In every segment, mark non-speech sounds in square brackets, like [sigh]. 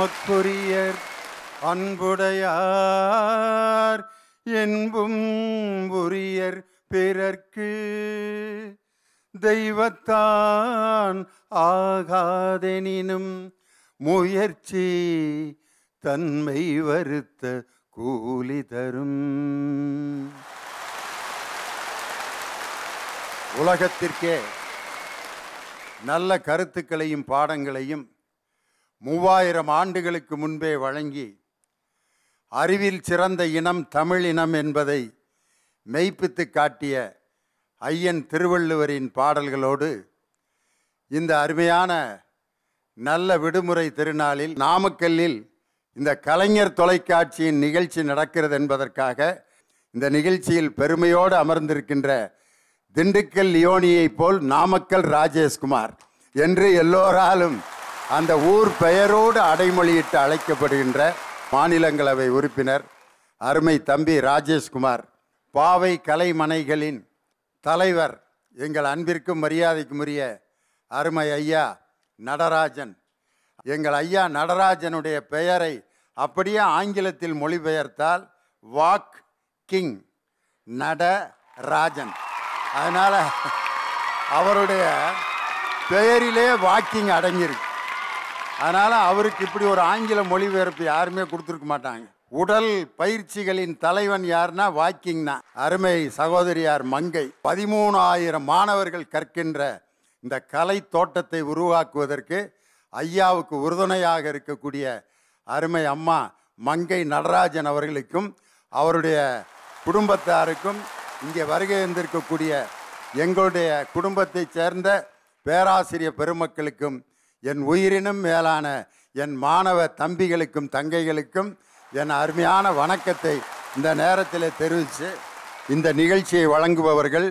அன்பிலார் அன்புடையார் என்பும் உரியர் பிறர்க்கு தெய்வத்தான் ஆகாதெனினும் முயற்சி தன்மை வருத்த கூலி தரும். உலகத்திற்கே நல்ல கருத்துக்களையும் பாடங்களையும் மூவாயிரம் ஆண்டுகளுக்கு முன்பே வழங்கி அறிவில் சிறந்த இனம் தமிழ் இனம் என்பதை மெய்ப்பித்து காட்டிய ஐயன் திருவள்ளுவரின் பாடல்களோடு இந்த அருமையான நல்ல விடுமுறை திருநாளில் நாமக்கல்லில் இந்த கலைஞர் தொலைக்காட்சியின் நிகழ்ச்சி நடக்கிறது என்பதற்காக இந்த நிகழ்ச்சியில் பெருமையோடு அமர்ந்திருக்கின்ற திண்டுக்கல் லியோனியைப் போல் நாமக்கல் ராஜேஷ்குமார் என்று எல்லோராலும் அந்த ஊர் பெயரோடு அடைமொழியிட்டு அழைக்கப்படுகின்ற மாநிலங்களவை உறுப்பினர் அருமை தம்பி ராஜேஷ்குமார் பாவை கலைமனைகளின் தலைவர் எங்கள் அன்பிற்கும் மரியாதைக்கும் உரிய அருமை ஐயா நடராஜன். எங்கள் ஐயா நடராஜனுடைய பெயரை அப்படியே ஆங்கிலத்தில் மொழிபெயர்த்தால் வாக் கிங் நடராஜன். அதனால் அவருடைய பெயரிலே வாக்கிங் அடங்கியிருக்கு. அதனால் அவருக்கு இப்படி ஒரு ஆங்கில மொழிபெயர்ப்பு யாருமே கொடுத்துருக்க மாட்டாங்க. உடல் பயிற்சிகளின் தலைவன் யாருன்னா வாக்கிங்னா. அருமை சகோதரியார் மங்கை. பதிமூணாயிரம் மாணவர்கள் கற்கின்ற இந்த கலை தோட்டத்தை உருவாக்குவதற்கு ஐயாவுக்கு உறுதுணையாக இருக்கக்கூடிய அருமை அம்மா மங்கை நடராஜன் அவர்களுக்கும் அவருடைய குடும்பத்தாருக்கும் இங்கே வருகை இருந்திருக்கக்கூடிய எங்களுடைய குடும்பத்தைச் சேர்ந்த பேராசிரியர் பெருமக்களுக்கும் என் உயிரினும் மேலான என் மாணவ தம்பிகளுக்கும் தங்கைகளுக்கும் என் அருமையான வணக்கத்தை இந்த நேரத்தில் தெரிவித்து இந்த நிகழ்ச்சியை வழங்குபவர்கள்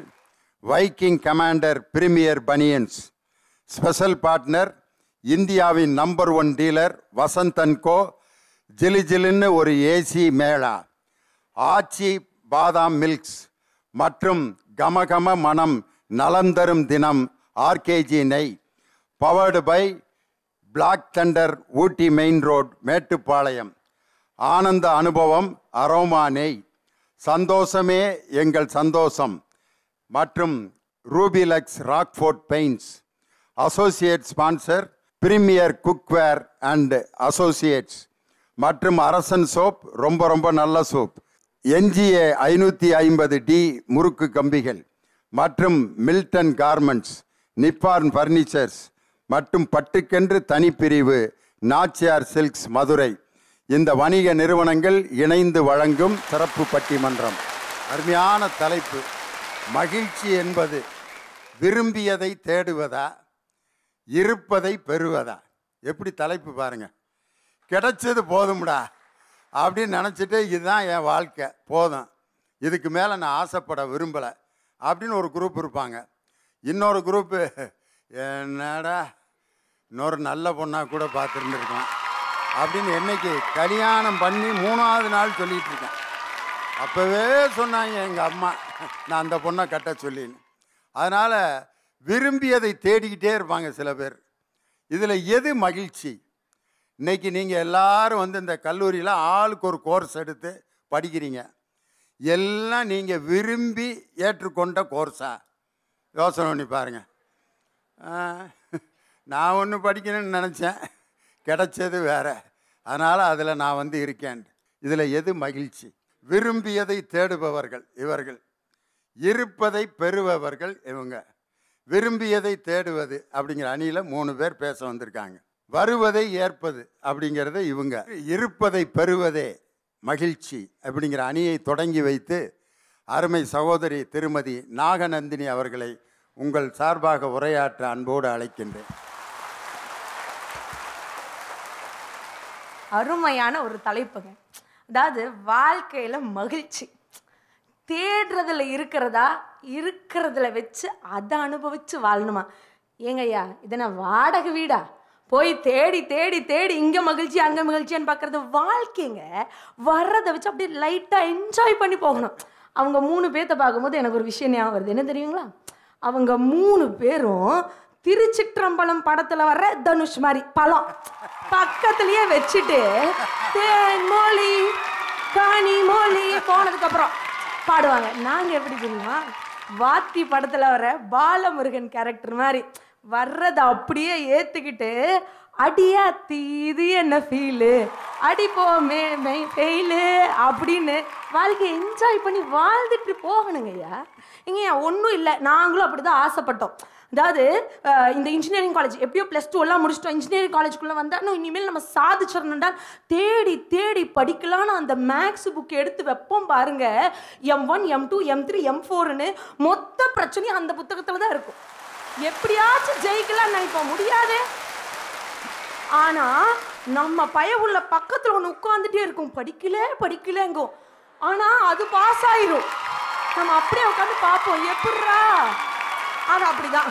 Viking commander premier banians special partner இந்தியாவின் number one dealer Vasanthan co ஜிலு ஜிலுன்னு ஒரு ஏசி மேளா ஆச்சி பாதாம் மில்க்ஸ் மற்றும் கமகம மனம் நலம் தரும் தினம் ஆர்கேஜி நெய் powered by Black Thunder Ooty main road Mettupalayam ஆனந்த அனுபவம் அரோமா நெய் சந்தோஷமே எங்கள் சந்தோஷம். மற்றும் Rubilux Rockfort paints associate sponsor premier cookware and associates மற்றும் அரசன் சோப் ரொம்ப ரொம்ப நல்ல சோப் என்ஜிஏ ஐநூற்றி ஐம்பது டி முறுக்கு கம்பிகள். மற்றும் மில்டன் கார்மெண்ட்ஸ் நிப்பார்ன் ஃபர்னிச்சர்ஸ் மற்றும் பட்டுக்கென்று தனிப்பிரிவு நாச்சியார் சில்க்ஸ் மதுரை. இந்த வணிக நிறுவனங்கள் இணைந்து வழங்கும் சிறப்பு பட்டிமன்றம். அருமையான தலைப்பு. மகிழ்ச்சி என்பது விரும்பியதை தேடுவதா இருப்பதை பெறுவதா? எப்படி தலைப்பு பாருங்க. கிடைச்சது போதும்டா அப்படின்னு நினச்சிட்டு இதுதான் என் வாழ்க்கை போதும். இதுக்கு மேலே நான் ஆசைப்பட விரும்பலை அப்படின்னு ஒரு குரூப் இருப்பாங்க. இன்னொரு குரூப்பு என்னடா? இன்னொரு நல்ல பொண்ணாக கூட பார்த்துருந்துருக்கேன் அப்படின்னு என்னைக்கு கல்யாணம் பண்ணி மூணாவது நாள் சொல்லிட்டு இருக்கேன். அப்போவே சொன்னாங்க எங்கள் அம்மா நான் அந்த பொண்ணை கட்ட சொல்லின்னு. அதனால் விரும்பியதை தேடிக்கிட்டே இருப்பாங்க சில பேர். இதில் எது மகிழ்ச்சி? இன்றைக்கி நீங்கள் எல்லாரும் வந்து இந்த கல்லூரியில் ஆளுக்கு ஒரு கோர்ஸ் எடுத்து படிக்கிறீங்க. எல்லாம் நீங்கள் விரும்பி ஏற்றுக்கொண்ட கோர்ஸாக யோசனை பண்ணி பாருங்கள் நான் ஒன்று படிக்கணும்னு நினச்சேன். கிடைச்சது வேற. அதனால் அதில் நான் வந்து இருக்கேன். இதில் எது மகிழ்ச்சி? விரும்பியதை தேடுபவர்கள் இவர்கள். இருப்பதை பெறுபவர்கள் இவங்க. விரும்பியதை தேடுவது அப்படிங்கிற அணியில் மூணு பேர் பேச வந்திருக்காங்க. வருவதை ஏற்பது அப்படிங்கிறது இவங்க. இருப்பதை பெறுவதே மகிழ்ச்சி அப்படிங்கிற அணியை தொடங்கி வைத்து அருமை சகோதரி திருமதி நாகநந்தினி அவர்களை உங்கள் சார்பாக உரையாற்ற அன்போடு அழைக்கின்றேன். அருமையான ஒரு தலைப்புங்க. அதாவது வாழ்க்கையில மகிழ்ச்சி. தேடுறதுல இருக்கிறதா இருக்கிறதுல வச்சு அதை அனுபவிச்சு வாழணுமா? ஏங்கய்யா இதனை வாடகை வீடா? போய் தேடி தேடி தேடி இங்க மகிழ்ச்சி அங்க மகிழ்ச்சியான்னு பார்க்குறது வாழ்க்கைங்க. வர்றதை வச்சு அப்படியே லைட்டா என்ஜாய் பண்ணி போகணும். அவங்க மூணு பேர்த்த பார்க்கும்போது எனக்கு ஒரு விஷயம் ஞாபகம் வருது. என்ன தெரியுங்களா? அவங்க மூணு பேரும் திருச்சிற்றம்பலம் படத்துல வர்ற தனுஷ் மாதிரி பழம். பக்கத்துலயே வச்சுட்டு தேன்மொழி காணி போனதுக்கு அப்புறம் பாடுவாங்க. நாங்க எப்படி தெரியுமா? வாத்தி படத்துல வர பாலமுருகன் கேரக்டர் மாதிரி வர்றதை அப்படியே ஏத்துக்கிட்டு அடியா தீது என்ன ஃபீலு அடிப்போமே மெய் ஃபெயிலு அப்படின்னு வாழ்க்கையை என்ஜாய் பண்ணி வாழ்ந்துட்டு போகணுங்க ஐயா. இங்க ஒன்றும் இல்லை. நாங்களும் அப்படி தான் ஆசைப்பட்டோம். அதாவது இந்த இன்ஜினியரிங் காலேஜ் எப்படியோ ப்ளஸ் டூ எல்லாம் முடிச்சிட்டோம். இன்ஜினியரிங் காலேஜ்குள்ளே இன்னும் இனிமேல் நம்ம சாதிச்சிடணுண்டா தேடி தேடி படிக்கலான்னு அந்த மேக்ஸ் புக் எடுத்து வைப்போம் பாருங்க. M one M two M three M ஃபோர்னு மொத்த பிரச்சனையும் அந்த புத்தகத்தில் தான் இருக்கும். எப்படியாச்சும் ஜெயிக்கலாம் நினைப்போம். முடியாதே. ஆனா நம்ம பய உள்ள பக்கத்துல ஒன்று உட்காந்துட்டே இருக்கும். படிக்கல படிக்கலங்கும். ஆனா அது பாஸ் ஆயிரும். நம்ம அப்படியே உட்காந்து பார்ப்போம். எப்படிரா அது அப்படிதான்.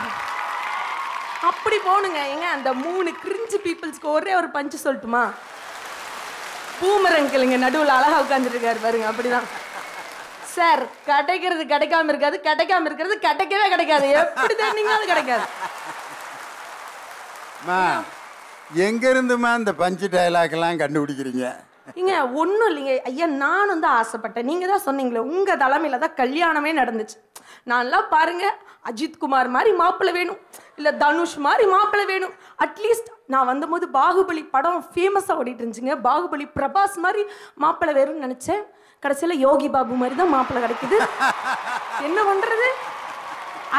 அப்படி போகணுங்க ஏங்க அந்த மூணு கிரிஞ்சு பீப்புள்ஸ்க்கு ஒரே ஒரு பஞ்சு சொல்லட்டுமா? பூமரங்கிளுங்க நடுவில் அழகா உட்காந்துருக்காரு பாருங்க. அப்படிதான். சார் கிடைக்கிறது கிடைக்காம இருக்காது கிடைக்காம இருக்கிறது கிடைக்கவே கிடைக்காது. எப்படி தேடினாலும் கிடைக்காது? எங்கேருந்துமா இந்த பஞ்சு டயலாக்லாம் கண்டுபிடிக்கிறீங்க? இங்க ஒன்றும் இல்லைங்க. ஐயா நானும் தான் ஆசைப்பட்டேன். நீங்கள் தான் சொன்னீங்களே உங்கள் தலைமையில் தான் கல்யாணமே நடந்துச்சு. நான்லாம் பாருங்க அஜித் குமார் மாதிரி மாப்பிள்ளை வேணும். இல்லை தனுஷ் மாதிரி மாப்பிள்ளை வேணும். அட்லீஸ்ட் நான் வந்தபோது பாகுபலி படம் ஃபேமஸாக ஓடிட்டு இருந்துச்சுங்க. பாகுபலி பிரபாஸ் மாதிரி மாப்பிள்ளை வேணும்னு நினச்சேன். கடைசியில் யோகி பாபு மாதிரி தான் மாப்பிள்ளை கிடைக்குது. [laughs] என்ன பண்ணுறது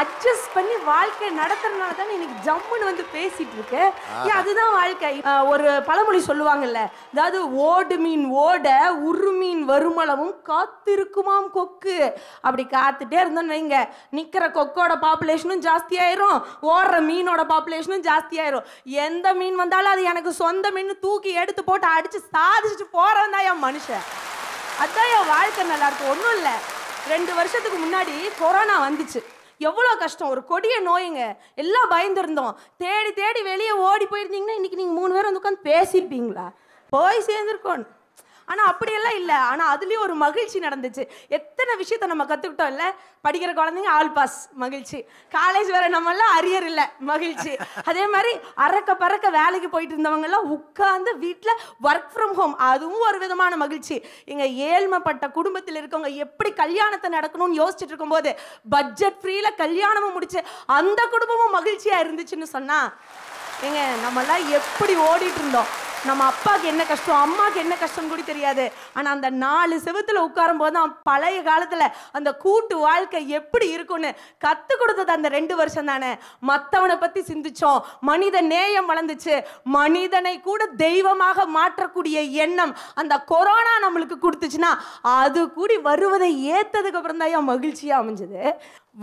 அட்ஜஸ்ட் பண்ணி வாழ்க்கை நடத்துறதுனால தானே இன்னைக்கு ஜம்முன்னு வந்து பேசிட்டு இருக்கேன் ஏன் அதுதான் வாழ்க்கை. ஒரு பழமொழி சொல்லுவாங்கல்ல அதாவது ஓடு மீன் ஓட உரு மீன் வருமளவும் காத்திருக்குமாம் கொக்கு. அப்படி காத்துட்டே இருந்தோன்னு வைங்க. நிக்கிற கொக்கோட பாப்புலேஷனும் ஜாஸ்தி ஆயிரும் ஓடுற மீனோட பாப்புலேஷனும் ஜாஸ்தி ஆயிரும் எந்த மீன் வந்தாலும் அது எனக்கு சொந்த மீன் தூக்கி எடுத்து போட்டு அடிச்சு சாதிச்சுட்டு போறவன் தான் என் மனுஷன். அதான் என் வாழ்க்கை நல்லா இருக்கும் ஒன்றும் இல்லை. ரெண்டு வருஷத்துக்கு முன்னாடி கொரோனா வந்துச்சு. எவ்வளோ கஷ்டம்? ஒரு கொடிய நோயுங்க. எல்லாம் பயந்துருந்தோம். தேடி தேடி வெளியே ஓடி போயிருந்தீங்கன்னா இன்னைக்கு நீங்கள் மூணு பேரும் வந்து உட்காந்து பேசியிருப்பீங்களா? போய் சேர்ந்துருக்கோம். ஆனால் அப்படியெல்லாம் இல்லை. ஆனால் அதுலேயும் ஒரு மகிழ்ச்சி நடந்துச்சு. எத்தனை விஷயத்த நம்ம கற்றுக்கிட்டோம் இல்லை? படிக்கிற குழந்தைங்க ஆல் பாஸ். மகிழ்ச்சி. காலேஜ் வேற நம்மளாம் அரியர் இல்லை. மகிழ்ச்சி. அதே மாதிரி அறக்க பறக்க வேலைக்கு போயிட்டு இருந்தவங்கெல்லாம் உட்காந்து வீட்டில் ஒர்க் ஃப்ரம் ஹோம் அதுவும் ஒரு விதமான மகிழ்ச்சி. எங்கள் ஏழ்மைப்பட்ட குடும்பத்தில் இருக்கவங்க எப்படி கல்யாணத்தை நடக்கணும்னு யோசிச்சுட்டு இருக்கும்போது பட்ஜெட் ஃப்ரீயில் கல்யாணமும் முடிச்சு அந்த குடும்பமும் மகிழ்ச்சியாக இருந்துச்சுன்னு சொன்னால் ஏங்க நம்மலாம் எப்படி ஓடிட்டு இருந்தோம்? நம்ம அப்பாவுக்கு என்ன கஷ்டம் அம்மாவுக்கு என்ன கஷ்டம் கூட தெரியாது. ஆனால் அந்த நாலு செவத்தில் உட்காரும் போது தான் பழைய காலத்தில் அந்த கூட்டு வாழ்க்கை எப்படி இருக்கும்னு கற்றுக் கொடுத்தது அந்த ரெண்டு வருஷம் தானே. மற்றவனை பற்றி சிந்திச்சோம். மனித நேயம் வளர்ந்துச்சு. மனிதனை கூட தெய்வமாக மாற்றக்கூடிய எண்ணம் அந்த கொரோனா நம்மளுக்கு கொடுத்துச்சுன்னா அது கூடி வருவதை ஏற்றதுக்கு அப்புறம் தான் மகிழ்ச்சியாக அமைஞ்சது?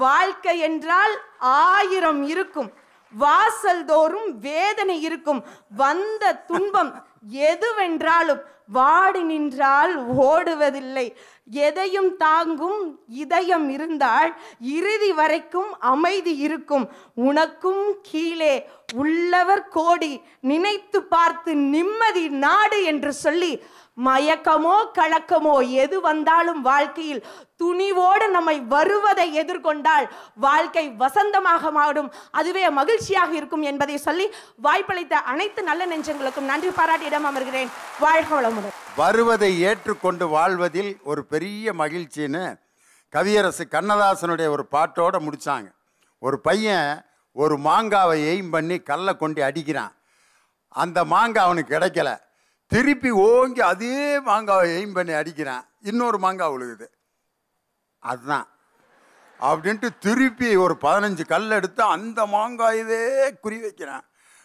வாழ்க்கை என்றால் ஆயிரம் இருக்கும். வாசல் தோறும் வேதனை இருக்கும். வந்த துன்பம் எதுவென்றாலும் வாடி நின்றால் ஓடுவதில்லை. எதையும் தாங்கும் இதயம் இருந்தால் இறுதி வரைக்கும் அமைதி இருக்கும். உனக்கும் கீழே உள்ளவர் கோடி நினைத்து பார்த்து நிம்மதி நாடு என்று சொல்லி மயக்கமோ கலக்கமோ எது வந்தாலும் வாழ்க்கையில் துணிவோடு நம்மை வருவதை எதிர்கொண்டால் வாழ்க்கை வசந்தமாக மாறும். அதுவே மகிழ்ச்சியாக இருக்கும் என்பதை சொல்லி வாய்ப்பளித்த அனைத்து நல்ல நெஞ்சங்களுக்கும் நன்றி பாராட்டியிடம் அமர்கிறேன். வாழ்க வளமுடன். வருவதை ஏற்றுக்கொண்டு வாழ்வதில் ஒரு பெரிய மகிழ்ச்சின்னு கவியரசு கண்ணதாசனுடைய ஒரு பாட்டோட முடிச்சாங்க. ஒரு பையன் ஒரு மாங்காவை எய்ம் பண்ணி கல்லை கொண்டு அடிக்கிறான். அந்த மாங்காய் அவனுக்கு கிடைக்கல. திருப்பி ஓங்கி அதே மாங்காவை எய்ம் பண்ணி அடிக்கிறான். இன்னொரு மாங்காய் விழுகுது அதுதான். அப்படின்ட்டு திருப்பி ஒரு பதினஞ்சு கல் எடுத்து அந்த மாங்காயவே குறி வைக்கிறான்.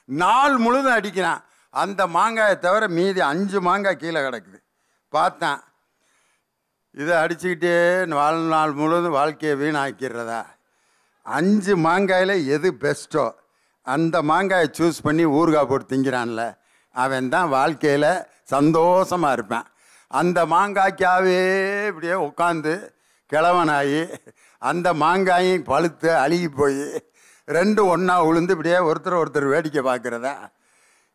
நாள் முழுதும் அடிக்கிறான். அந்த மாங்காயை தவிர மீதி அஞ்சு மாங்காய் கீழே கிடக்குது. பார்த்தேன். இதை அடிச்சுக்கிட்டே வாழ்நாள் முழுவதும் வாழ்க்கையை வீணாக்கிறதா அஞ்சு மாங்காயில் எது பெஸ்ட்டோ அந்த மாங்காயை சூஸ் பண்ணி ஊறுகாய் போட்டு திங்கிறான்ல. அவன் தான் வாழ்க்கையில் சந்தோஷமாக இருப்பேன். அந்த மாங்காய்க்காவே இப்படியே உட்காந்து கிழவனாகி அந்த மாங்காயும் பழுத்து அழுகி போய் ரெண்டும் ஒன்றா உளுந்து இப்படியே ஒருத்தர் ஒருத்தர் வேடிக்கை பார்க்குறதா?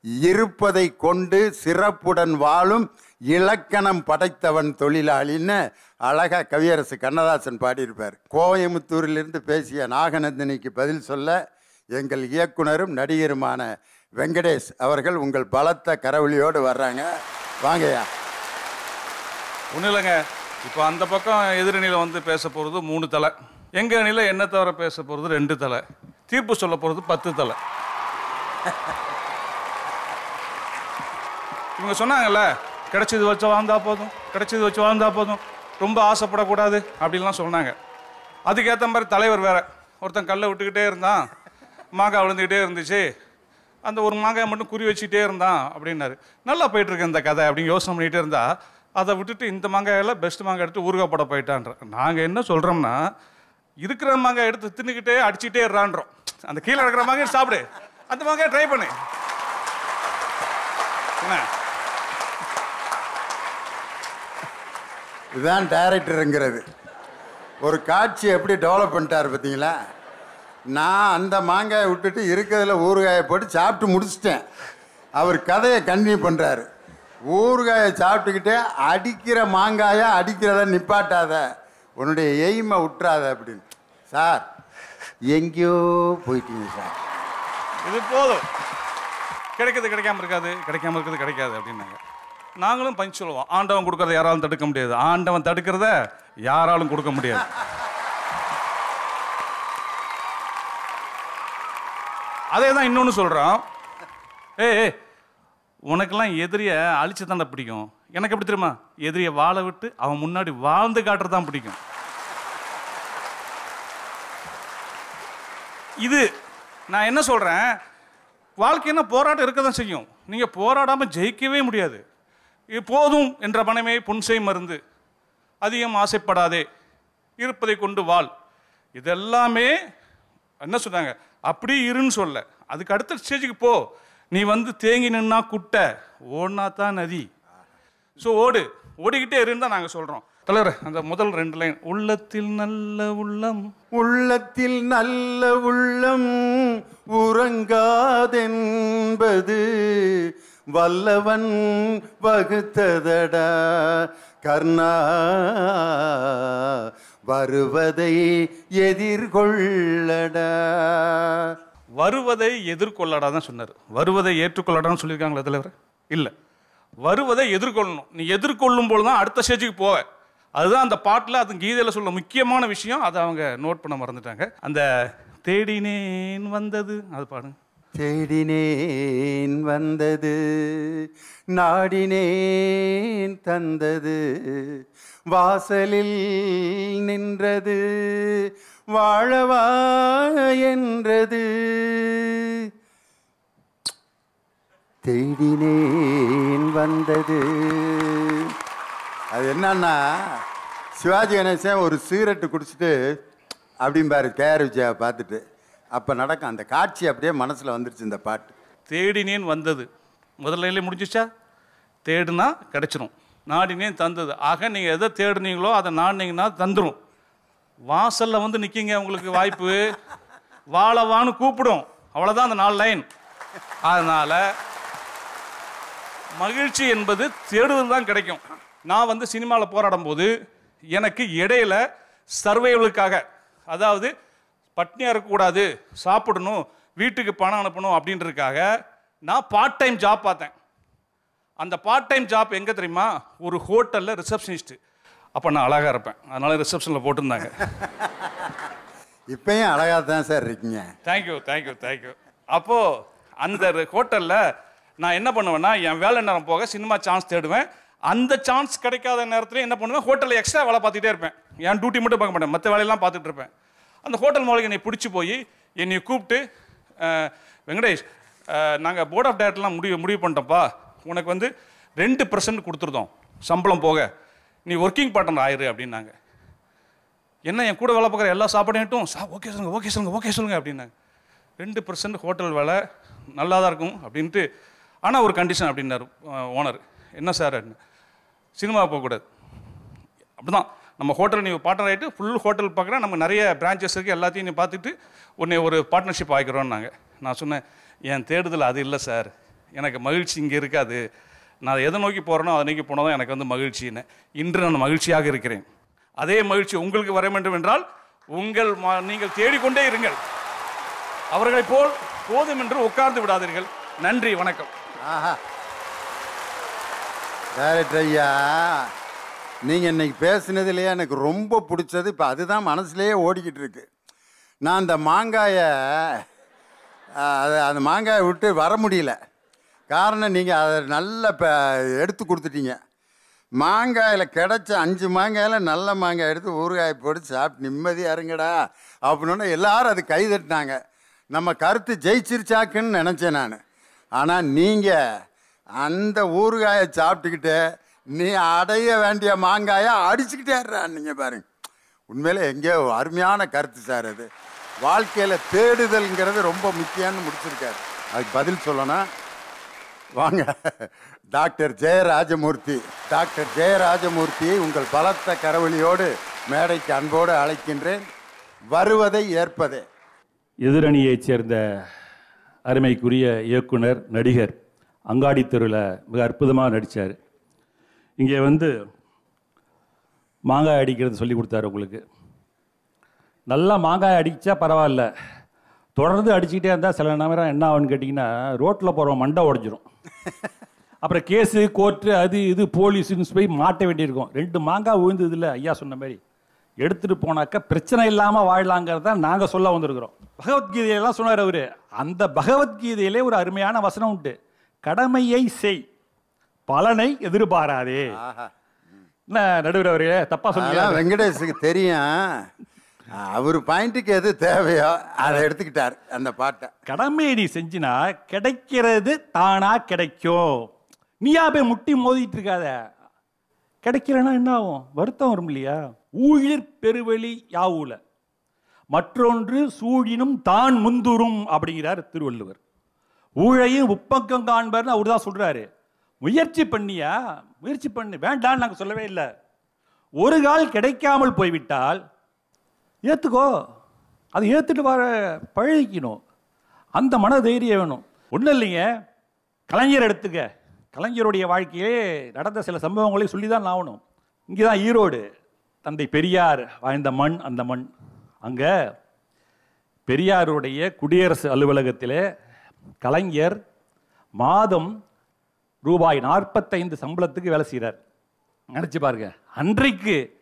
இருப்பதை கொண்டு சிறப்புடன் வாழும் இலக்கணம் படைத்தவன் தொழிலாளின்னு அழகா கவியரசு கண்ணதாசன் பாடியிருப்பார். கோயமுத்தூரிலிருந்து பேசிய நாகநந்தினிக்கு பதில் சொல்ல எங்கள் இயக்குனரும் நடிகருமான வெங்கடேஷ் அவர்கள் உங்கள் பலத்த கரவொலியோடு வர்றாங்க. வாங்கய்யா. ஒன்றும் இல்லைங்க. இப்போ அந்த பக்கம் எதிரணியில் வந்து பேச போகிறது மூணு தலை. எங்கள் அணியில் என்ன தவிர பேச போகிறது ரெண்டு தலை. தீர்ப்பு சொல்ல போகிறது பத்து தலை. இவங்க சொன்னாங்கல்ல கிடைச்சது வச்சு வாழ்ந்தா போதும் கிடைச்சது வச்சு வாழ்ந்தா போதும் ரொம்ப ஆசைப்படக்கூடாது அப்படின்லாம் சொன்னாங்க. அதுக்கேற்ற மாதிரி தலைவர் வேற. ஒருத்தன் கல்லை விட்டுக்கிட்டே இருந்தான் மாங்காய் விழுந்துக்கிட்டே இருந்துச்சு அந்த ஒரு மாங்காய் மட்டும் குறி வச்சுக்கிட்டே இருந்தான் அப்படின்னாரு. நல்லா போயிட்டுருக்கு இந்த கதை அப்படின்னு யோசனை பண்ணிகிட்டே இருந்தா அதை விட்டுட்டு இந்த மாங்காயில் பெஸ்ட் மாங்காய் எடுத்து ஊறுகாய் போட போயிட்டான்ற. நாங்கள் என்ன சொல்கிறோம்னா இருக்கிற மாங்காய் எடுத்து தின்னுக்கிட்டே அடிச்சுட்டே இருறான்றோம். அந்த கீழே இருக்கிற மாங்காய் சாப்பிடு. அந்த மாங்காய் ட்ரை பண்ணு. என்ன? இதுதான் டைரக்டருங்கிறது ஒரு காட்சி எப்படி டெவலப் பண்ணிட்டார் பார்த்தீங்களா? நான் அந்த மாங்காயை விட்டுட்டு இருக்கிறதுல ஊறுகாயை போட்டு சாப்பிட்டு முடிச்சிட்டேன். அவர் கதையை கண்டினியூ பண்ணுறாரு ஊறுகாயை சாப்பிட்டுக்கிட்டே அடிக்கிற மாங்காயை அடிக்கிறத நிப்பாட்டாத. உன்னுடைய எய்மை விட்டுறாத அப்படின்னு. சார் எங்கேயோ போயிட்டீங்க சார். இது போதும். கிடைக்கிறது கிடைக்காம இருக்காது கிடைக்காம இருக்கிறது கிடைக்காது அப்படின்னாங்க. நாங்களும் பஞ்சு சொல்லுவோம். ஆண்டவன் கொடுக்கறத யாராலும் தடுக்க முடியாது. ஆண்டவன் தடுக்கிறத யாராலும் கொடுக்க முடியாது. அதே தான் இன்னொன்று சொல்கிறோம் ஏ ஏ உனக்கெல்லாம் எதிரியை அழிச்சு தாண்டா பிடிக்கும். எனக்கு எப்படி தெரியுமா? எதிரியை வாழ விட்டு அவன் முன்னாடி வாழ்ந்து காட்டுறது தான் பிடிக்கும். இது நான் என்ன சொல்கிறேன் வாழ்க்கைன்னா போராட்டம் இருக்க தான் செய்யும். நீங்கள் போராடாமல் ஜெயிக்கவே முடியாது. போதும் என்ற மனமே புன்சை மருந்து. அதிகம் ஆசைப்படாதே. இருப்பதை கொண்டு வாழ். இதெல்லாமே என்ன சொன்னாங்க? அப்படி இருன்னு சொல்ல. அதுக்கு அடுத்த ஸ்டேஜுக்கு போ. நீ வந்து தேங்கி நின்னா குட்டை ஓடினா தான் நதி. ஸோ ஓடு. ஓடிக்கிட்டே இருந்தால் நாங்கள் சொல்கிறோம் தலைவர் அந்த முதல் ரெண்டு லைன் உள்ளத்தில் நல்ல உள்ளம். உள்ளத்தில் நல்ல உள்ளம் உறங்காதென்பது வல்லவன் வகுத்ததடா. கர்ணா வருவதை எதிர்கொள்ளடா. வருவதை எதிர்கொள்ளடாதான் சொன்னார். வருவதை ஏற்றுக்கொள்ளடான்னு சொல்லியிருக்காங்களா தலைவர்? இல்லை. வருவதை எதிர்கொள்ளணும். நீ எதிர்கொள்ளும் பொழுது தான் அடுத்த ஸ்டேஜுக்கு போவ. அதுதான் அந்த பாட்டில் அது கீதையில் சொல்ல முக்கியமான விஷயம். அதை அவங்க நோட் பண்ண மறந்துட்டாங்க. அந்த தேடினேன் வந்தது அது பாடுங்க. தேடினேன் வந்தது நாடினேன் தந்தது வாசலில் நின்றது வாழவா என்றது. தேடினேன் வந்தது. அது என்னன்னா சிவாஜி கணேசன் ஒரு சிகரெட்டு குடிச்சிட்டு அப்படிம்பாரு கேஆர் விஜயா பார்த்துட்டு அப்போ நடக்கும் அந்த காட்சி அப்படியே மனசில் வந்துருச்சு இந்த பாட்டு. தேடினேன் வந்தது. முதல்ல முடிஞ்சிச்சா தேடுனா கிடச்சிரும். நாடினேன் தந்தது. ஆக நீங்கள் எதை தேடுனீங்களோ அதை நாடினீங்கன்னா தந்துடும் வாசலில் வந்து நிற்கிங்க உங்களுக்கு வாய்ப்பு. வாழவான்னு கூப்பிடும். அவ்வளோதான் அந்த நாலு லைன் அதனால் மகிழ்ச்சி என்பது தேடுவது தான் கிடைக்கும். நான் வந்து சினிமாவில் போராடும் போது எனக்கு இடையில சர்வைவலுக்காக அதாவது பட்னியாக இருக்கக்கூடாது சாப்பிடணும் வீட்டுக்கு பணம் அனுப்பணும் அப்படின்றதுக்காக நான் பார்ட் டைம் ஜாப் பார்த்தேன். அந்த பார்ட் டைம் ஜாப் எங்கே தெரியுமா? ஒரு ஹோட்டலில் ரிசப்ஷனிஸ்ட்டு அப்போ நான் அழகாக இருப்பேன். அதனால ரிசப்ஷனில் போட்டிருந்தாங்க. இப்பயும் அழகாக தான் சார் இருக்கீங்க. தேங்க்யூ தேங்க்யூ தேங்க்யூ அப்போது அந்த ஹோட்டலில் நான் என்ன பண்ணுவேன்னா என் வேலை நேரம் போக சினிமா சான்ஸ் தேடுவேன். அந்த சான்ஸ் கிடைக்காத நேரத்தில் என்ன பண்ணுவேன் ஹோட்டலில் எக்ஸ்ட்ரா வேலை பார்த்துட்டே இருப்பேன். என் டியூட்டி மட்டும் பார்க்க மாட்டேன் மற்ற வேலையெல்லாம் பார்த்துட்டு இருப்பேன். அந்த ஹோட்டல் மாலிக் என்னை பிடிச்சி போய் என்னை கூப்பிட்டு வெங்கடேஷ் நாங்கள் போர்ட் ஆஃப் டேரக்டர்லாம் முடிவு முடிவு பண்ணிட்டோம்ப்பா. உனக்கு வந்து ரெண்டு பர்சன்ட் கொடுத்துருந்தோம் சம்பளம் போக. நீ ஒர்க்கிங் பார்ட்னர் ஆயிரு அப்படின்னாங்க. என்ன என் கூட வேலை பார்க்குற எல்லா சாப்பாடையும் சா ஓகே சொல்லுங்க ஓகே சொல்லுங்க ஓகே சொல்லுங்க அப்படின்னாங்க. ரெண்டு பர்சன்ட் ஹோட்டல் வேலை நல்லா தான் இருக்கும் அப்படின்ட்டு ஆனால் ஒரு கண்டிஷன் அப்படின்னாரு ஓனர் என்ன சார் சினிமா போகக்கூடாது அப்படிதான். நம்ம ஹோட்டல் நீ பார்ட்னர் ஆகிட்டு ஃபுல் ஹோட்டல் பார்க்குறேன் நம்ம நிறைய பிரான்ச்சஸ் இருக்குது எல்லாத்தையும் நீ பார்த்துட்டு உன்னை ஒரு பார்ட்னர்ஷிப் ஆகிக்கிறோன்னாங்க நான் சொன்னேன் என் தேடுதல் அது இல்லை சார் எனக்கு மகிழ்ச்சி இங்கே இருக்காது. நான் எதை நோக்கி போகிறேனோ அதை நோக்கி போனால் தான் எனக்கு வந்து மகிழ்ச்சின்னு. இன்று நான் மகிழ்ச்சியாக இருக்கிறேன். அதே மகிழ்ச்சி உங்களுக்கு வர வேண்டும் என்றால் உங்கள் ம- நீங்கள் தேடிக்கொண்டே இருங்கள். அவர்களைப் போல் போதும் என்று உட்கார்ந்து விடாதீர்கள். நன்றி வணக்கம். ஆஹா. ஐயா நீங்கள் இன்னைக்கு பேசுனதுலேயே எனக்கு ரொம்ப பிடிச்சது. இப்போ அதுதான் மனசுலேயே ஓடிக்கிட்டு இருக்கு. நான் அந்த மாங்காயை அது அந்த மாங்காயை விட்டு வர முடியல. காரணம் நீங்கள் அதை நல்லா இப்போ எடுத்து கொடுத்துட்டீங்க. மாங்காயில் கிடச்ச அஞ்சு மாங்காயில் நல்ல மாங்காய் எடுத்து ஊறுகாய் போட்டு சாப்பிட்டு நிம்மதியாக இருங்கடா அப்படின்னு எல்லாரும் அது கை தட்டினாங்க. நம்ம கருத்து ஜெயிச்சிருச்சாக்குன்னு நினச்சேன் நான். ஆனால் நீங்கள் அந்த ஊறுகாயை சாப்பிட்டுக்கிட்டு நீ அடைய வேண்டிய மாங்காயை அடிச்சுக்கிட்டே நீங்கள் பாருங்க. உண்மையில் எங்கேயோ அருமையான கருத்து சார் அது. வாழ்க்கையில் தேடுதல்ங்கிறது ரொம்ப முக்கியம்னு முடிச்சிருக்காரு. அதுக்கு பதில் சொல்லணும். வாங்க. டாக்டர் ஜெயராஜமூர்த்தி டாக்டர் ஜெயராஜமூர்த்தி உங்கள் பலத்த கரவொலியோடு மேடைக்கு அன்போடு அழைக்கின்றேன். வருவதை ஏற்பதே. எதிரணியைச் சேர்ந்த அருமைக்குரிய இயக்குனர் நடிகர் அங்காடி தெருவில் மிக அற்புதமாக நடித்தார் இங்கே வந்து மாங்காய் அடிக்கிறது சொல்லி கொடுத்தாரு உங்களுக்கு. நல்லா மாங்காய் அடித்தா பரவாயில்ல. தொடர்ந்து அடிச்சுக்கிட்டே இருந்தால் சில நேரம் என்ன ஆகும்னு கேட்டிங்கன்னா ரோட்டில் போகிறவன் மண்டை உடஞ்சிரும். [laughs] அப்புறம் கேஸு கோர்ட்டு அது இது போலீஸுன்னு போய் மாட்ட வேண்டியிருக்கும். ரெண்டு மாங்காய் விழுந்தது இல்லை ஐயா சொன்ன மாதிரி. எடுத்துகிட்டு போனாக்கா பிரச்சனை இல்லாமல் வாழலாங்கிறத நாங்கள் சொல்ல வந்திருக்கிறோம். பகவத்கீதையெல்லாம் சொன்னார் அவர். அந்த பகவத்கீதையிலே ஒரு அருமையான வசனம் உண்டு. கடமையை செய் பலனை எதிர்பாராதே. என்ன நடுவர் அவரே தப்பா அதெல்லாம் சொல்லுங்க வெங்கடேஷுக்கு தெரியும். அவர் பாயிண்ட்டுக்கு எது தேவையோ அதை எடுத்துக்கிட்டார் அந்த பாட்டை. கடமையை நீ செஞ்சினா கிடைக்கிறது தானா கிடைக்கும். நீயா போய் முட்டி மோதிட்டு இருக்காத. கிடைக்கலன்னா என்ன ஆகும்? வருத்தம் வரும் இல்லையா? ஊழிர் பெருவெளி யாவுல. மற்றொன்று சூழினும் தான் முந்துரும் அப்படிங்கிறார் திருவள்ளுவர். ஊழையும் உப்பக்கம் காண்பார்னு அவர் தான் சொல்றாரு. முயற்சி பண்ணியா? முயற்சி பண்ணு. வேண்டாம்னு நாங்கள் சொல்லவே இல்லை. ஒரு கால் கிடைக்காமல் போய்விட்டால் ஏற்றுக்கோ அதை ஏற்றுட்டு வர பழகிக்கணும். அந்த மன தைரியம் வேணும். ஒன்றும் இல்லைங்க. கலைஞர் எடுத்துக்க. கலைஞருடைய வாழ்க்கையே நடந்த சில சம்பவங்களையும் சொல்லி தான் ஆகணும். இங்கே தான் ஈரோடு. தந்தை பெரியார் வாழ்ந்த மண் அந்த மண். அங்கே பெரியாருடைய குடியரசு அலுவலகத்தில் கலைஞர் மாதம் ரூபாய் நாற்பத்தைந்து சம்பளத்துக்கு வேலை செய்கிறார் நினச்சி பாருங்க. அன்றைக்கு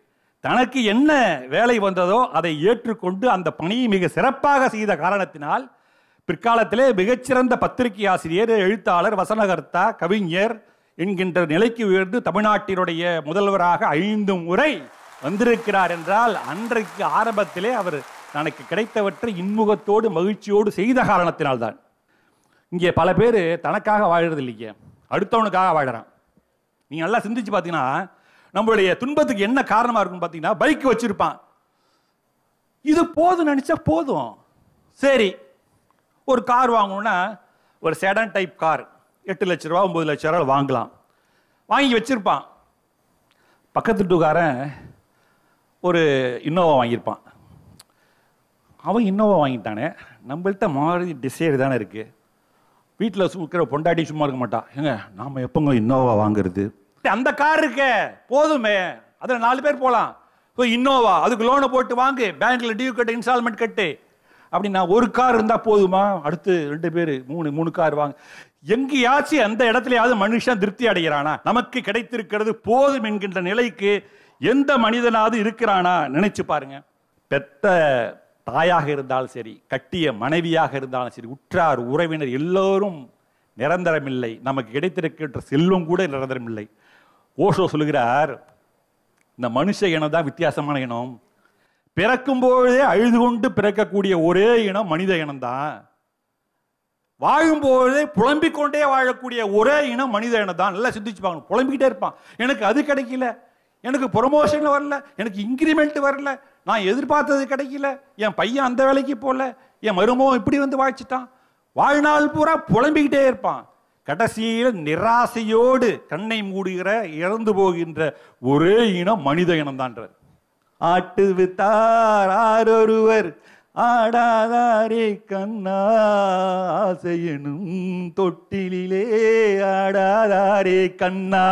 தனக்கு என்ன வேலை வந்ததோ அதை ஏற்றுக்கொண்டு அந்த பணியை மிக சிறப்பாக செய்த காரணத்தினால் பிற்காலத்திலே மிகச்சிறந்த பத்திரிகை ஆசிரியர் எழுத்தாளர் வசனகர்த்தா கவிஞர் என்கின்ற நிலைக்கு உயர்ந்து தமிழ்நாட்டினுடைய முதல்வராக ஐந்து முறை வந்திருக்கிறார் என்றால் அன்றைக்கு ஆரம்பத்திலே அவர் தனக்கு கிடைத்தவற்றை இன்முகத்தோடு மகிழ்ச்சியோடு செய்த காரணத்தினால்தான். இங்கே பல பேர் தனக்காக வாழறது இல்லைங்க அடுத்தவனுக்காக வாழறான். நீங்கள் நல்லா சிந்திச்சு பார்த்தீங்கன்னா நம்மளுடைய துன்பத்துக்கு என்ன காரணமாக இருக்குன்னு பார்த்தீங்கன்னா பைக் வச்சிருப்பான். இது போதும் நினச்சா போதும். சரி ஒரு கார் வாங்கணும்னா ஒரு செடான் டைப் கார் எட்டு லட்ச ரூபா ஒம்பது லட்ச ரூபா வாங்கலாம். வாங்கி வச்சிருப்பான். பக்கத்து வீட்டுக்காரன் ஒரு இன்னோவா வாங்கியிருப்பான். அவன் இன்னோவா வாங்கிட்டானே. நம்மள்கிட்ட மாறி டிசைர் தானே இருக்குது வீட்டில் இருக்கிற பொண்டாட்டி சும்மா இருக்க மாட்டா. ஏங்க நாம் எப்போங்க இன்னோவா வாங்குறது? அந்த கார் இருக்க போதுமே. அதில் நாலு பேர் போகலாம் ஸோ இன்னோவா அதுக்கு லோனை போட்டு வாங்கு. பேங்க்ல டியூ கட்டு இன்ஸ்டால்மெண்ட் கட்டு. அப்படின்னா ஒரு கார் இருந்தால் போதுமா? அடுத்து ரெண்டு பேர் மூணு மூணு கார் வாங்க. எங்கேயாச்சும் எந்த இடத்துலயாவது மனுஷன் திருப்தி அடைகிறானா? நமக்கு கிடைத்திருக்கிறது போதும் என்கின்ற நிலைக்கு எந்த மனிதனாவது இருக்கிறானா? நினைச்சு பாருங்க. பெத்த தாயாக இருந்தாலும் சரி கட்டிய மனைவியாக இருந்தாலும் சரி உற்றார் உறவினர் எல்லோரும் நிரந்தரமில்லை. நமக்கு கிடைத்திருக்கின்ற செல்வம் கூட நிரந்தரமில்லை. ஓஷோ சொல்லுகிறார் இந்த மனுஷ இனம் தான் வித்தியாசமான இனம். பிறக்கும் பொழுதே அழுது கொண்டு பிறக்கக்கூடிய ஒரே இனம் மனித இனம்தான். வாழும்பொழுதே புலம்பிக் கொண்டே வாழக்கூடிய ஒரே இனம் மனித இனம் தான் நல்லா சிந்திச்சு பார்க்கணும். புலம்பிக்கிட்டே இருப்பான். எனக்கு அது கிடைக்கல. எனக்கு ப்ரொமோஷன் வரல. எனக்கு இன்க்ரிமெண்ட் வரல. நான் எதிர்பார்த்தது கிடைக்கல. என் பையன் அந்த வேலைக்கு போகல. என் மருமகம் இப்படி வந்து வாழ்ச்சிட்டான் வாழ்நாள் பூரா புலம்பிக்கிட்டே இருப்பான். கடைசியில் நிராசையோடு கண்ணை மூடுகிற இறந்து போகின்ற ஒரே இனம் மனித இனம்தான்றார் ஆட்டு வித்தார் ஆரொருவர் ஆடாதாரே கண்ணா ஆசையனும் தொட்டிலே ஆடாதாரே கண்ணா.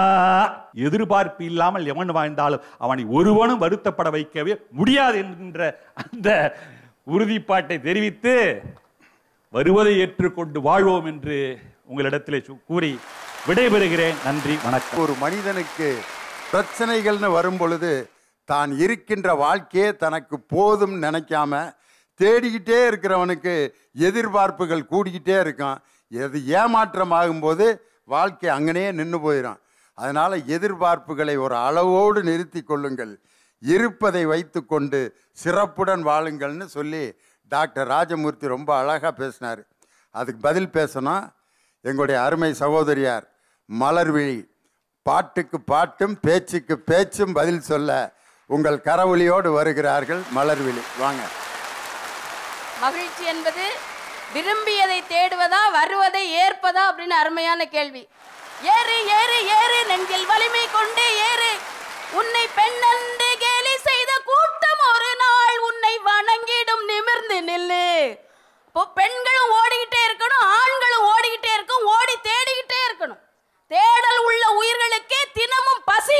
எதிர்பார்ப்பு இல்லாமல் எவன் வாழ்ந்தாலும் அவனை ஒருவனும் வருத்தப்பட வைக்கவே முடியாது என்கின்ற அந்த உறுதிப்பாட்டை தெரிவித்து வருவதை ஏற்றுக்கொண்டு வாழ்வோம் என்று உங்களிடத்தில் கூறி விடைபெறுகிறேன். நன்றி வணக்கம். ஒரு மனிதனுக்கு பிரச்சனைகள்னு வரும் பொழுது தான் இருக்கின்ற வாழ்க்கையே தனக்கு போதும் நினைக்காம தேடிக்கிட்டே இருக்கிறவனுக்கு எதிர்பார்ப்புகள் கூடிக்கிட்டே இருக்கும் எது ஏமாற்றம் ஆகும்போது வாழ்க்கை அங்கனே நின்று போயிடும் அதனால் எதிர்பார்ப்புகளை ஒரு அளவோடு நிறுத்தி கொள்ளுங்கள். இருப்பதை வைத்துக்கொண்டு சிறப்புடன் வாழுங்கள்னு சொல்லி டாக்டர் ராஜமூர்த்தி ரொம்ப அழகாக பேசினார். அதுக்கு பதில் பேசணும். எங்களுடைய அருமை சகோதரியார் மலர்விழி. பாட்டுக்கு பாட்டும் பேச்சுக்கு பேச்சும் பதில் சொல்ல உங்கள் கரவொலியோடு வருகிறார்கள் மலர்விழி. வாங்க. மகிழ்ச்சி என்பது விரும்பியதை தேடுவதா வருவதை ஏற்பதா அப்படின்னு அருமையான கேள்வி. ஏறு ஏறு ஏறு நெஞ்சில் வலிமை கொண்டு ஏறு. உன்னை பெண்ணண்டு கேலி செய்த கூட்டம் ஒரு நாள் உன்னை வணங்கிடும் நிமிர்ந்து நில்லு. இப்போ பெண்களும் ஓடிக்கிட்டே இருக்கணும் ஆண்களும் ஓடிக்கிட்டே இருக்கும் ஓடி தேடிக்கிட்டே இருக்கணும். தேடல் உள்ள உயிர்களுக்கே தினமும் பசி.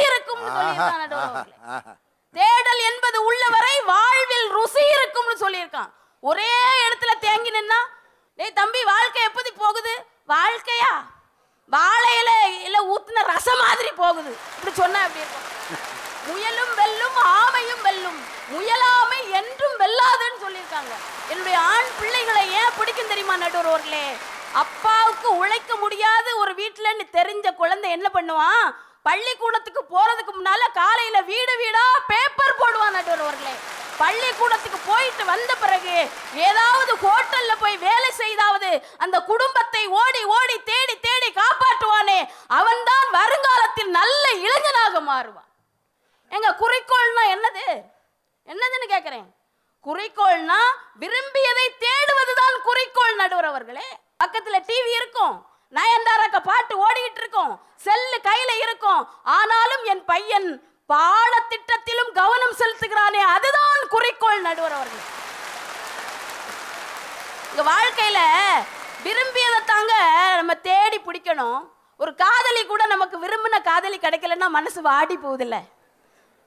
ஆஹா. தேடல் என்பது உள்ளவரை வாழ்வில் ருசி இருக்கும்னு சொல்லியிருக்கான். ஒரே இடத்துல தேங்கி நின்னா டேய் தம்பி வாழ்க்கை எப்படி போகுது? வாழ்க்கையா? வாழையில இல்ல ஊத்துன ரசம் மாதிரி போகுது. இப்படி சொன்னா எப்படி இருக்கும்? [laughs] முயலும் வெல்லும் ஆமையும் வெல்லும் முயலாமை என்றும் வெல்லாதுன்னு சொல்லியிருக்காங்க என்னுடைய ஆண் பிள்ளைகளை ஏன் பிடிக்கும் நடுவர்களே அப்பாவுக்கு உழைக்க முடியாத ஒரு வீட்டுலன்னு தெரிஞ்ச குழந்தை என்ன பண்ணுவான் பள்ளிக்கூடத்துக்கு போறதுக்கு முன்னால காலையில வீடு வீடா பேப்பர் போடுவான் நடுவர்களே பள்ளிக்கூடத்துக்கு போயிட்டு வந்த பிறகு ஏதாவது ஹோட்டல்ல போய் வேலை செய்தாவது அந்த குடும்பத்தை ஓடி ஓடி தேடி தேடி காப்பாற்றுவானே அவன்தான் வருங்காலத்தில் நல்ல இளைஞனாக மாறுவான். எங்க குறிக்கோள்னா என்னது? என்னதுன்னு கேக்குறேன். குறிக்கோள்னா விரும்பியதை தேடுவதுதான் குறிக்கோள் நடுவர் அவர்களே. பக்கத்துல டிவி இருக்கும். நயன்தாராக்க பாட்டு ஓடிக்கிட்டு இருக்கும். செல்லு கையில இருக்கும். ஆனாலும் என் பையன் பாடத்திட்டத்திலும் கவனம் செலுத்துகிறானே அதுதான் குறிக்கோள் நடுவர் அவர்கள். இங்க வாழ்க்கையில விரும்பியதை தாங்க நம்ம தேடி பிடிக்கணும். ஒரு காதலி கூட நமக்கு விரும்பின காதலி கிடைக்கலன்னா மனசு வாடி போகுதில்ல.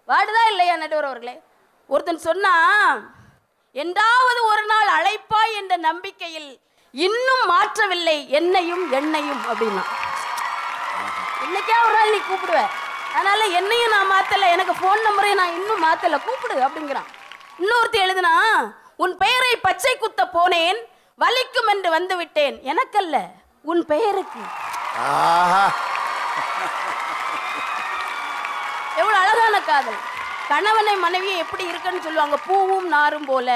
வாடுதா இல்லையா நடுவர் அவர்களே? ஒருத்தன் சொன்னா என்றாவது ஒரு நாள் அழைப்பாய் என்ற நம்பிக்கையில் இன்னும் மாற்றவில்லை என்னையும் என்னையும் அப்படின்னா. இன்னைக்கே ஒரு நாள் நீ கூப்பிடுவ. அதனால என்னையும் நான் மாத்தல எனக்கு ஃபோன் நம்பரையும் நான் இன்னும் மாத்தல கூப்பிடு அப்படிங்கிறான். இன்னொருத்தி எழுதுனா உன் பெயரை பச்சை குத்த போனேன் வலிக்கும் என்று வந்து விட்டேன். எனக்கல்ல உன் பெயருக்கு. எவ்வளவு அழகான காதல். கணவனை மனைவியை எப்படி இருக்குன்னு சொல்லுவாங்க. பூவும் நாரும் போல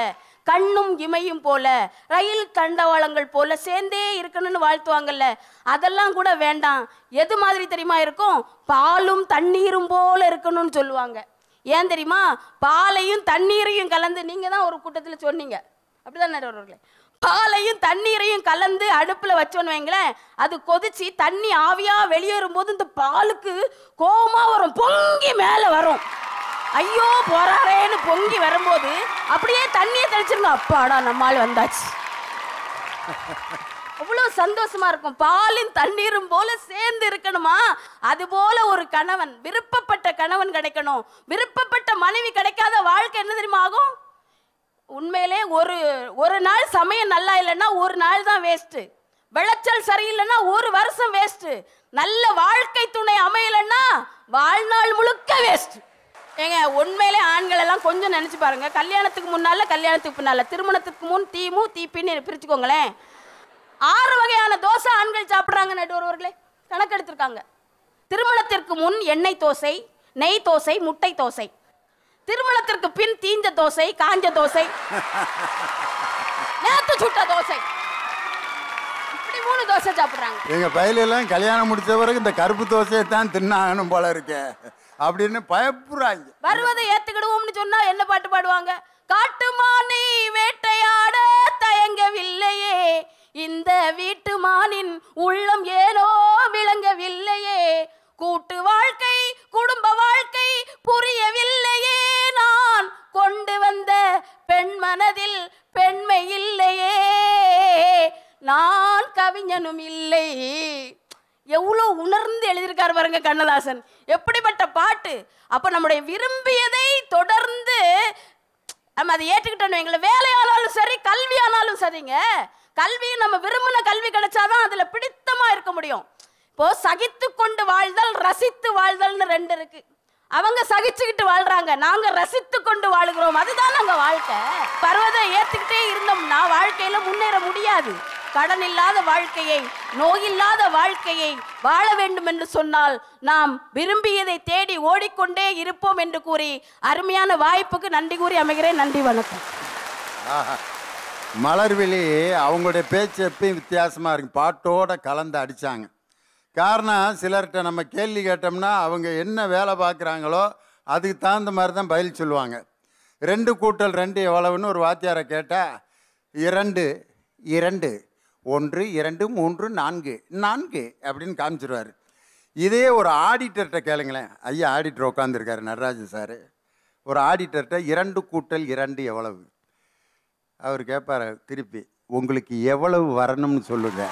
கண்ணும் இமையும் போல ரயில் தண்டவாளங்கள் போல சேர்ந்தே இருக்கணும்னு வாழ்த்துவாங்கல்ல. அதெல்லாம் கூட வேண்டாம். எது மாதிரி தெரியுமா இருக்கும்? பாலும் தண்ணீரும் போல இருக்கணும்னு சொல்லுவாங்க. ஏன் தெரியுமா? பாலையும் தண்ணீரையும் கலந்து நீங்க தான் ஒரு கூட்டத்தில் சொன்னீங்க. அப்படிதான் நடுவர்களே பாலையும் தண்ணீரையும் கலந்து அடுப்பில் வச்சோன்னு வைங்களேன் அது கொதிச்சு தண்ணி ஆவியா வெளியேறும் போது இந்த பாலுக்கு கோவமா வரும் பொங்கி மேலே வரும். ஐயோ போறாரேன்னு பொங்கி வரும்போது அப்படியே தண்ணியை தெளிச்சிருங்க அப்பாடா நம்மால் வந்தாச்சு. அவ்வளவு சந்தோஷமா இருக்கும். பாலும் தண்ணீரும் போல சேர்ந்து இருக்கணுமா? அது போல ஒரு கணவன் விருப்பப்பட்ட கணவன் கிடைக்கணும். விருப்பப்பட்ட மனைவி கிடைக்காத வாழ்க்கை என்ன தெரியுமா ஆகும்? உண்மையிலே ஒரு ஒரு நாள் சமயம் நல்லா இல்லைன்னா ஒரு நாள் தான் வேஸ்ட்டு விளைச்சல் சரியில்லைன்னா ஒரு வருஷம் வேஸ்ட்டு நல்ல வாழ்க்கை துணை அமையலைன்னா வாழ்நாள் முழுக்க வேஸ்ட்டு ஏங்க உண்மையிலே ஆண்கள் எல்லாம் கொஞ்சம் நினைச்சு பாருங்க. கல்யாணத்துக்கு முன்னால கல்யாணத்துக்கு பின்னால. திருமணத்துக்கு முன் தீமு தீப்பின்னு பிரிச்சுக்கோங்களேன். ஆறு வகையான தோசை ஆண்கள் சாப்பிட்றாங்க நடுவர்களே கணக்கெடுத்திருக்காங்க திருமணத்திற்கு முன் எண்ணெய் தோசை நெய் தோசை முட்டை தோசை. திருமணத்திற்கு பின் தீஞ்ச தோசை காஞ்ச தோசை. நேத்து சுட்ட தோசை. இப்படி மூணு தோசை சாப்பிட்றாங்க. எங்கள் பயிலெல்லாம் கல்யாணம் முடிச்ச பிறகு இந்த கருப்பு தோசையை தான் தின்னாகணும் போல இருக்கேன் அப்படின்னு பயப்படுறாங்க வருவதை ஏத்துக்கிடுவோம்னு சொன்னா என்ன பாட்டு பாடுவாங்க? காட்டுமானை வேட்டையாட தயங்கவில்லையே இந்த வீட்டு மானின் உள்ளம் ஏனோ விளங்கவில்லையே கூட்டு வாழ்க்கை குடும்ப வாழ்க்கை புரியவில்லையே நான் கொண்டு வந்த பெண் மனதில் பெண்மை இல்லையே நான் கவிஞனும் இல்லை. எவ்வளோ உணர்ந்து எழுதியிருக்காரு பாருங்க கண்ணதாசன். எப்படிப்பட்ட பாட்டு? அப்போ நம்முடைய விரும்பியதை தொடர்ந்து நம்ம அதை ஏற்றுக்கிட்டோம் எங்களை வேலையானாலும் சரி கல்வியானாலும் சரிங்க. கல்வி நம்ம விரும்பின கல்வி கிடைச்சாதான் அதில் பிடித்தமாக இருக்க முடியும். இப்போ சகித்து கொண்டு வாழ்தல் ரசித்து வாழ்தல்னு ரெண்டு இருக்கு. அவங்க சகிச்சுக்கிட்டு வாழ்றாங்க. நாங்க ரசித்து கொண்டு வாழ்கிறோம். அதுதான் நாங்க வாழ்க்கை. பர்வதை ஏத்துக்கிட்டே இருந்தோம்னா வாழ்க்கையில முன்னேற முடியாது. கடன் இல்லாத வாழ்க்கையை நோயில்லாத வாழ்க்கையை வாழ வேண்டும் என்று சொன்னால் நாம் விரும்பியதை தேடி ஓடிக்கொண்டே இருப்போம் என்று கூறி அருமையான வாய்ப்புக்கு நன்றி கூறி அமைகிறேன். நன்றி வணக்கம். ஆஹா. மலர்விழி அவங்களுடைய பேச்சு எப்பயும் வித்தியாசமாக இருக்கு. பாட்டோட கலந்து அடித்தாங்க காரணம் சிலர்கிட்ட நம்ம கேள்வி கேட்டோம்னா அவங்க என்ன வேலை பார்க்குறாங்களோ அதுக்கு தகுந்த மாதிரி தான் பதில் சொல்லுவாங்க. ரெண்டு கூட்டல் ரெண்டு எவ்வளவுன்னு ஒரு வாத்தியாரை கேட்டால் இரண்டு இரண்டு. ஒன்று இரண்டு மூன்று நான்கு. நான்கு அப்படின்னு காமிச்சிருவார். இதே ஒரு ஆடிட்டர்கிட்ட கேளுங்களேன். ஐயா ஆடிட்டர் உட்காந்துருக்காரு நடராஜன் சார். ஒரு ஆடிட்டர்கிட்ட இரண்டு கூட்டல் இரண்டு எவ்வளவு? அவர் கேட்பார் திருப்பி உங்களுக்கு எவ்வளவு வரணும்னு சொல்லுங்க.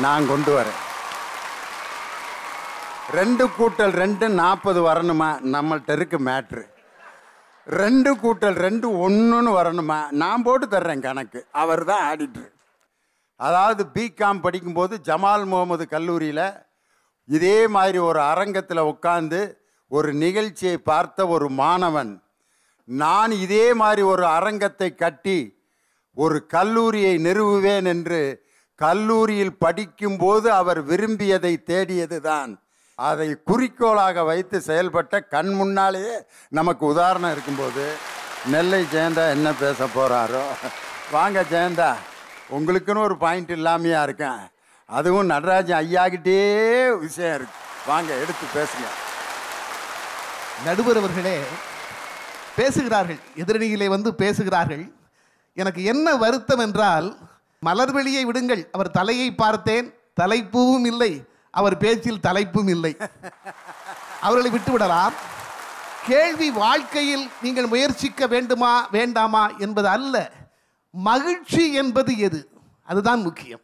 நான் கொண்டு வரேன். ரெண்டு கூட்டல் ரெண்டு நாற்பது வரணுமா? நம்மள்கிட்ட இருக்கு மேட்ரு ரெண்டு கூட்டல் ரெண்டு ஒன்றுன்னு வரணுமா? நான் போட்டு தர்றேன் கணக்கு. அவர் தான் ஆடிட்ரு அதாவது பிகாம் படிக்கும்போது ஜமால் முகமது கல்லூரியில் இதே மாதிரி ஒரு அரங்கத்தில் உட்காந்து ஒரு நிகழ்ச்சியை பார்த்த ஒரு மாணவன் நான் இதே மாதிரி ஒரு அரங்கத்தை கட்டி ஒரு கல்லூரியை நிறுவுவேன் என்று கல்லூரியில் படிக்கும்போது அவர் விரும்பியதை தேடியது தான் அதை குறிக்கோளாக வைத்து செயல்பட்ட கண் முன்னாலேயே நமக்கு உதாரணம் இருக்கும்போது நெல்லை ஜெயந்தா என்ன பேச போகிறாரோ வாங்க ஜெயந்தா. உங்களுக்குன்னு ஒரு பாயிண்ட் இல்லாமையா இருக்கேன். அதுவும் நடராஜன் ஐயாகிட்டே விஷயம் இருக்கு. வாங்க எடுத்து பேசுங்க. நடுவர் அவர்களே பேசுகிறார்கள். எதிரணியிலே வந்து பேசுகிறார்கள். எனக்கு என்ன வருத்தம் என்றால் மலர்வெளியை விடுங்கள். அவர் தலையை பார்த்தேன். தலைப்பூவும் இல்லை. அவர் பேச்சில் தலைப்பும் இல்லை. அவர்களை விட்டு விடலாம். கேள்வி வாழ்க்கையில் நீங்கள் முயற்சிக்க வேண்டுமா வேண்டாமா என்பது அல்ல. மகிழ்ச்சி என்பது எது? அதுதான் முக்கியம்.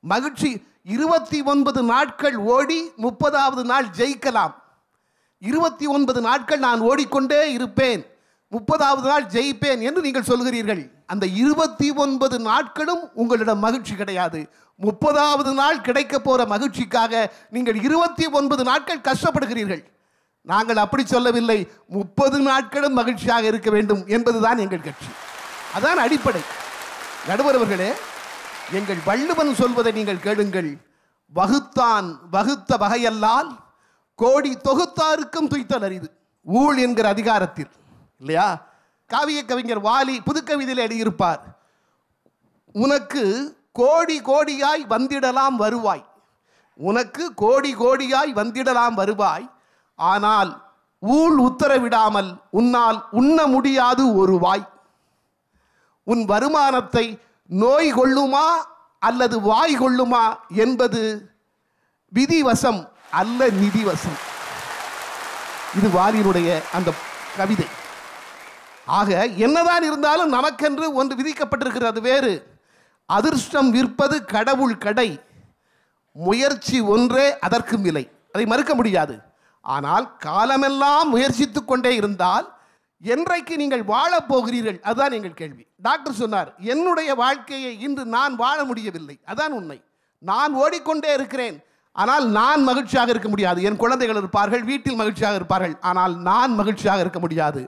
மகிழ்ச்சி இருபத்தி ஒன்பது நாட்கள் ஓடி முப்பதாவது நாள் ஜெயிக்கலாம். இருபத்தி ஒன்பது நாட்கள் நான் ஓடிக்கொண்டே இருப்பேன். முப்பதாவது நாள் ஜெயிப்பேன் என்று நீங்கள் சொல்கிறீர்கள். அந்த இருபத்தி ஒன்பது நாட்களும் உங்களிடம் மகிழ்ச்சி கிடையாது. முப்பதாவது நாள் கிடைக்க போகிற மகிழ்ச்சிக்காக நீங்கள் இருபத்தி ஒன்பது நாட்கள் கஷ்டப்படுகிறீர்கள். நாங்கள் அப்படி சொல்லவில்லை. முப்பது நாட்களும் மகிழ்ச்சியாக இருக்க வேண்டும் என்பதுதான் எங்கள் கட்சி. அதான் அடிப்படை. நடுவர் அவர்களே எங்கள் வள்ளுவன் சொல்வதை நீங்கள் கேளுங்கள். வகுத்தான் வகுத்த வகையல்லால் கோடி தொகுத்தாருக்கும் துய்த்தல் அரிது. ஊழ் என்கிற அதிகாரத்தில் இல்லையா? காவிய கவிஞர் வாலி புதுக்கவிதையில் எழுதியிருப்பார். உனக்கு கோடி கோடியாய் வந்திடலாம் வருவாய். உனக்கு கோடி கோடியாய் வந்திடலாம் வருவாய். ஆனால் ஊழ் உத்தரவிடாமல் உன்னால் உண்ண முடியாது ஒரு வாய். உன் வருமானத்தை நோய் கொள்ளுமா அல்லது வாய் கொள்ளுமா என்பது விதிவசம் அல்ல நிதிவசம். இது வாரியனுடைய அந்த கவிதை. ஆக என்னதான் இருந்தாலும் நமக்கென்று ஒன்று விதிக்கப்பட்டிருக்கிறது வேறு. அதிர்ஷ்டம் விற்பது கடவுள் கடை. முயற்சி ஒன்றே அதற்கும் இல்லை அதை மறுக்க முடியாது. ஆனால் காலமெல்லாம் முயற்சித்து கொண்டே இருந்தால் என்றைக்கு நீங்கள் வாழப் போகிறீர்கள்? அதுதான் எங்கள் கேள்வி. டாக்டர் சொன்னார் என்னுடைய வாழ்க்கையை இன்று நான் வாழ முடியவில்லை. அதான் உண்மை. நான் ஓடிக்கொண்டே இருக்கிறேன் ஆனால் நான் மகிழ்ச்சியாக இருக்க முடியாது. என் குழந்தைகள் இருப்பார்கள் வீட்டில் மகிழ்ச்சியாக இருப்பார்கள் ஆனால் நான் மகிழ்ச்சியாக இருக்க முடியாது.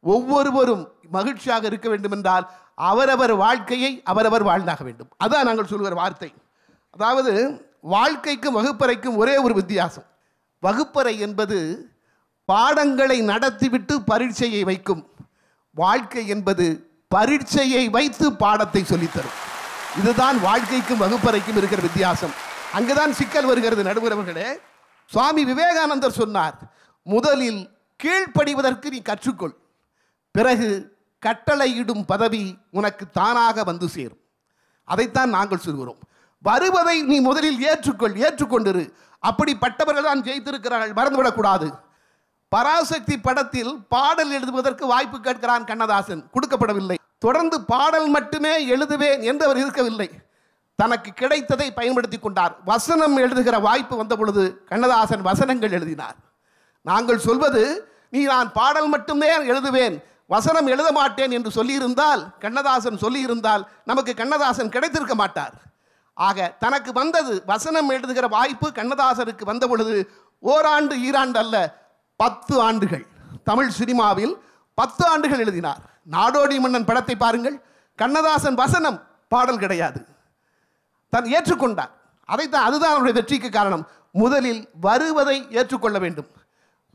ஒவ்வொருவரும் மகிழ்ச்சியாக இருக்க வேண்டும் என்றால் அவரவர் வாழ்க்கையை அவரவர் வாழ்ந்தாக வேண்டும். அதான் நாங்கள் சொல்கிற வார்த்தை. அதாவது வாழ்க்கைக்கும் வகுப்பறைக்கும் ஒரே ஒரு வித்தியாசம். வகுப்பறை என்பது பாடங்களை நடத்திவிட்டு பரீட்சையை வைக்கும். வாழ்க்கை என்பது பரீட்சையை வைத்து பாடத்தை சொல்லித்தரும். இதுதான் வாழ்க்கைக்கும் வகுப்பறைக்கும் இருக்கிற வித்தியாசம். அங்குதான் சிக்கல் வருகிறது நடுவரவர்களே. சுவாமி விவேகானந்தர் சொன்னார் முதலில் கீழ்ப்படிவதற்கு நீ கற்றுக்கொள். பிறகு கட்டளையிடும் பதவி உனக்கு தானாக வந்து சேரும். அதைத்தான் நாங்கள் சொல்கிறோம். வருவதை நீ முதலில் ஏற்றுக்கொள் ஏற்றுக்கொண்டிரு. அப்படிப்பட்டவர்கள் தான் ஜெயித்திருக்கிறார்கள் மறந்துவிடக்கூடாது. பராசக்தி படத்தில் பாடல் எழுதுவதற்கு வாய்ப்பு கேட்கிறான் கண்ணதாசன். கொடுக்கப்படவில்லை. தொடர்ந்து பாடல் மட்டுமே எழுதுவேன் என்று அவர் இருக்கவில்லை. தனக்கு கிடைத்ததை பயன்படுத்தி கொண்டார். வசனம் எழுதுகிற வாய்ப்பு வந்த பொழுது கண்ணதாசன் வசனங்கள் எழுதினார். நாங்கள் சொல்வது நீ நான் பாடல் மட்டுமே எழுதுவேன். வசனம் எழுத மாட்டேன் என்று சொல்லியிருந்தால் கண்ணதாசன் சொல்லியிருந்தால் நமக்கு கண்ணதாசன் கிடைத்திருக்க மாட்டார். ஆக தனக்கு வந்தது வசனம் எழுதுகிற வாய்ப்பு கண்ணதாசனுக்கு வந்த பொழுது ஓராண்டு ஈராண்டு அல்ல பத்து ஆண்டுகள். தமிழ் சினிமாவில் பத்து ஆண்டுகள் எழுதினார். நாடோடி மன்னன் படத்தை பாருங்கள். கண்ணதாசன் வசனம் பாடல் கிடையாது. தன் ஏற்றுக்கொண்டார். அதைத்தான் அதுதான் அவருடைய வெற்றிக்கு காரணம். முதலில் வருவதை ஏற்றுக்கொள்ள வேண்டும்.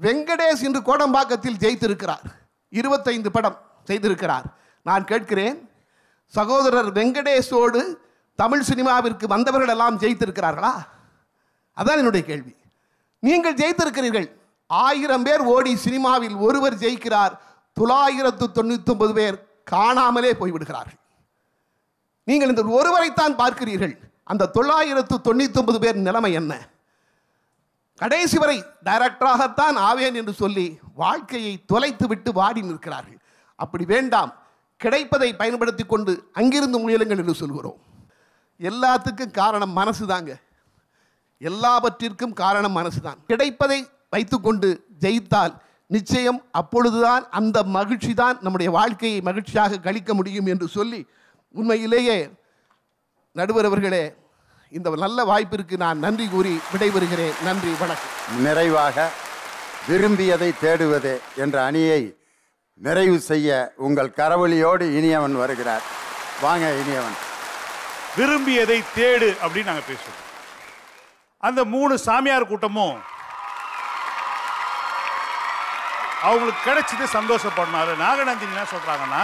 வெங்கடேஷ் இன்று கோடம்பாக்கத்தில் ஜெயித்திருக்கிறார். இருபத்தைந்து படம் செய்திருக்கிறார். நான் கேட்கிறேன் சகோதரர் வெங்கடேஷோடு தமிழ் சினிமாவிற்கு வந்தவர்கள் எல்லாம் ஜெயித்திருக்கிறார்களா? அதான் என்னுடைய கேள்வி. நீங்கள் ஜெயித்திருக்கிறீர்கள். ஆயிரம் பேர் ஓடி சினிமாவில் ஒருவர் ஜெயிக்கிறார். தொள்ளாயிரத்து தொண்ணூற்றி ஒன்பது பேர் காணாமலே போய்விடுகிறார்கள். நீங்கள் இந்த ஒருவரைத்தான் பார்க்கிறீர்கள். அந்த தொள்ளாயிரத்து தொண்ணூற்றி ஒன்பது பேர் நிலைமை என்ன? கடைசி வரை டைரக்டராகத்தான் ஆவேன் என்று சொல்லி வாழ்க்கையை தொலைத்து விட்டு வாடி நிற்கிறார்கள். அப்படி வேண்டாம். கிடைப்பதை பயன்படுத்தி கொண்டு அங்கிருந்து முயலுங்கள் என்று சொல்கிறோம். எல்லாத்துக்கும் காரணம் மனசு தாங்க எல்லாவற்றிற்கும் காரணம் மனசுதான். கிடைப்பதை வைத்துக்கொண்டு ஜெயித்தால் நிச்சயம் அப்பொழுதுதான் அந்த மகிழ்ச்சி தான் நம்முடைய வாழ்க்கையை மகிழ்ச்சியாக கழிக்க முடியும் என்று சொல்லி உண்மையிலேயே நடுவர் அவர்களே இந்த நல்ல வாய்ப்பிற்கு நான் நன்றி கூறி விடைபெறுகிறேன். நன்றி வணக்கம். நிறைவாக விரும்பியதை தேடுவதே என்ற அணியை நிறைவு செய்ய உங்கள் கரவொலியோடு இனியவன் வருகிறார். வாங்க இனியவன். விரும்பியதை தேடு அப்படின்னு நாங்க பேசுவோம் அந்த மூணு சாமியார் கூட்டமும் அவங்களுக்கு கிடைச்சது சந்தோஷப்படணும். அது நாகநந்தினி என்ன சொல்றாங்கன்னா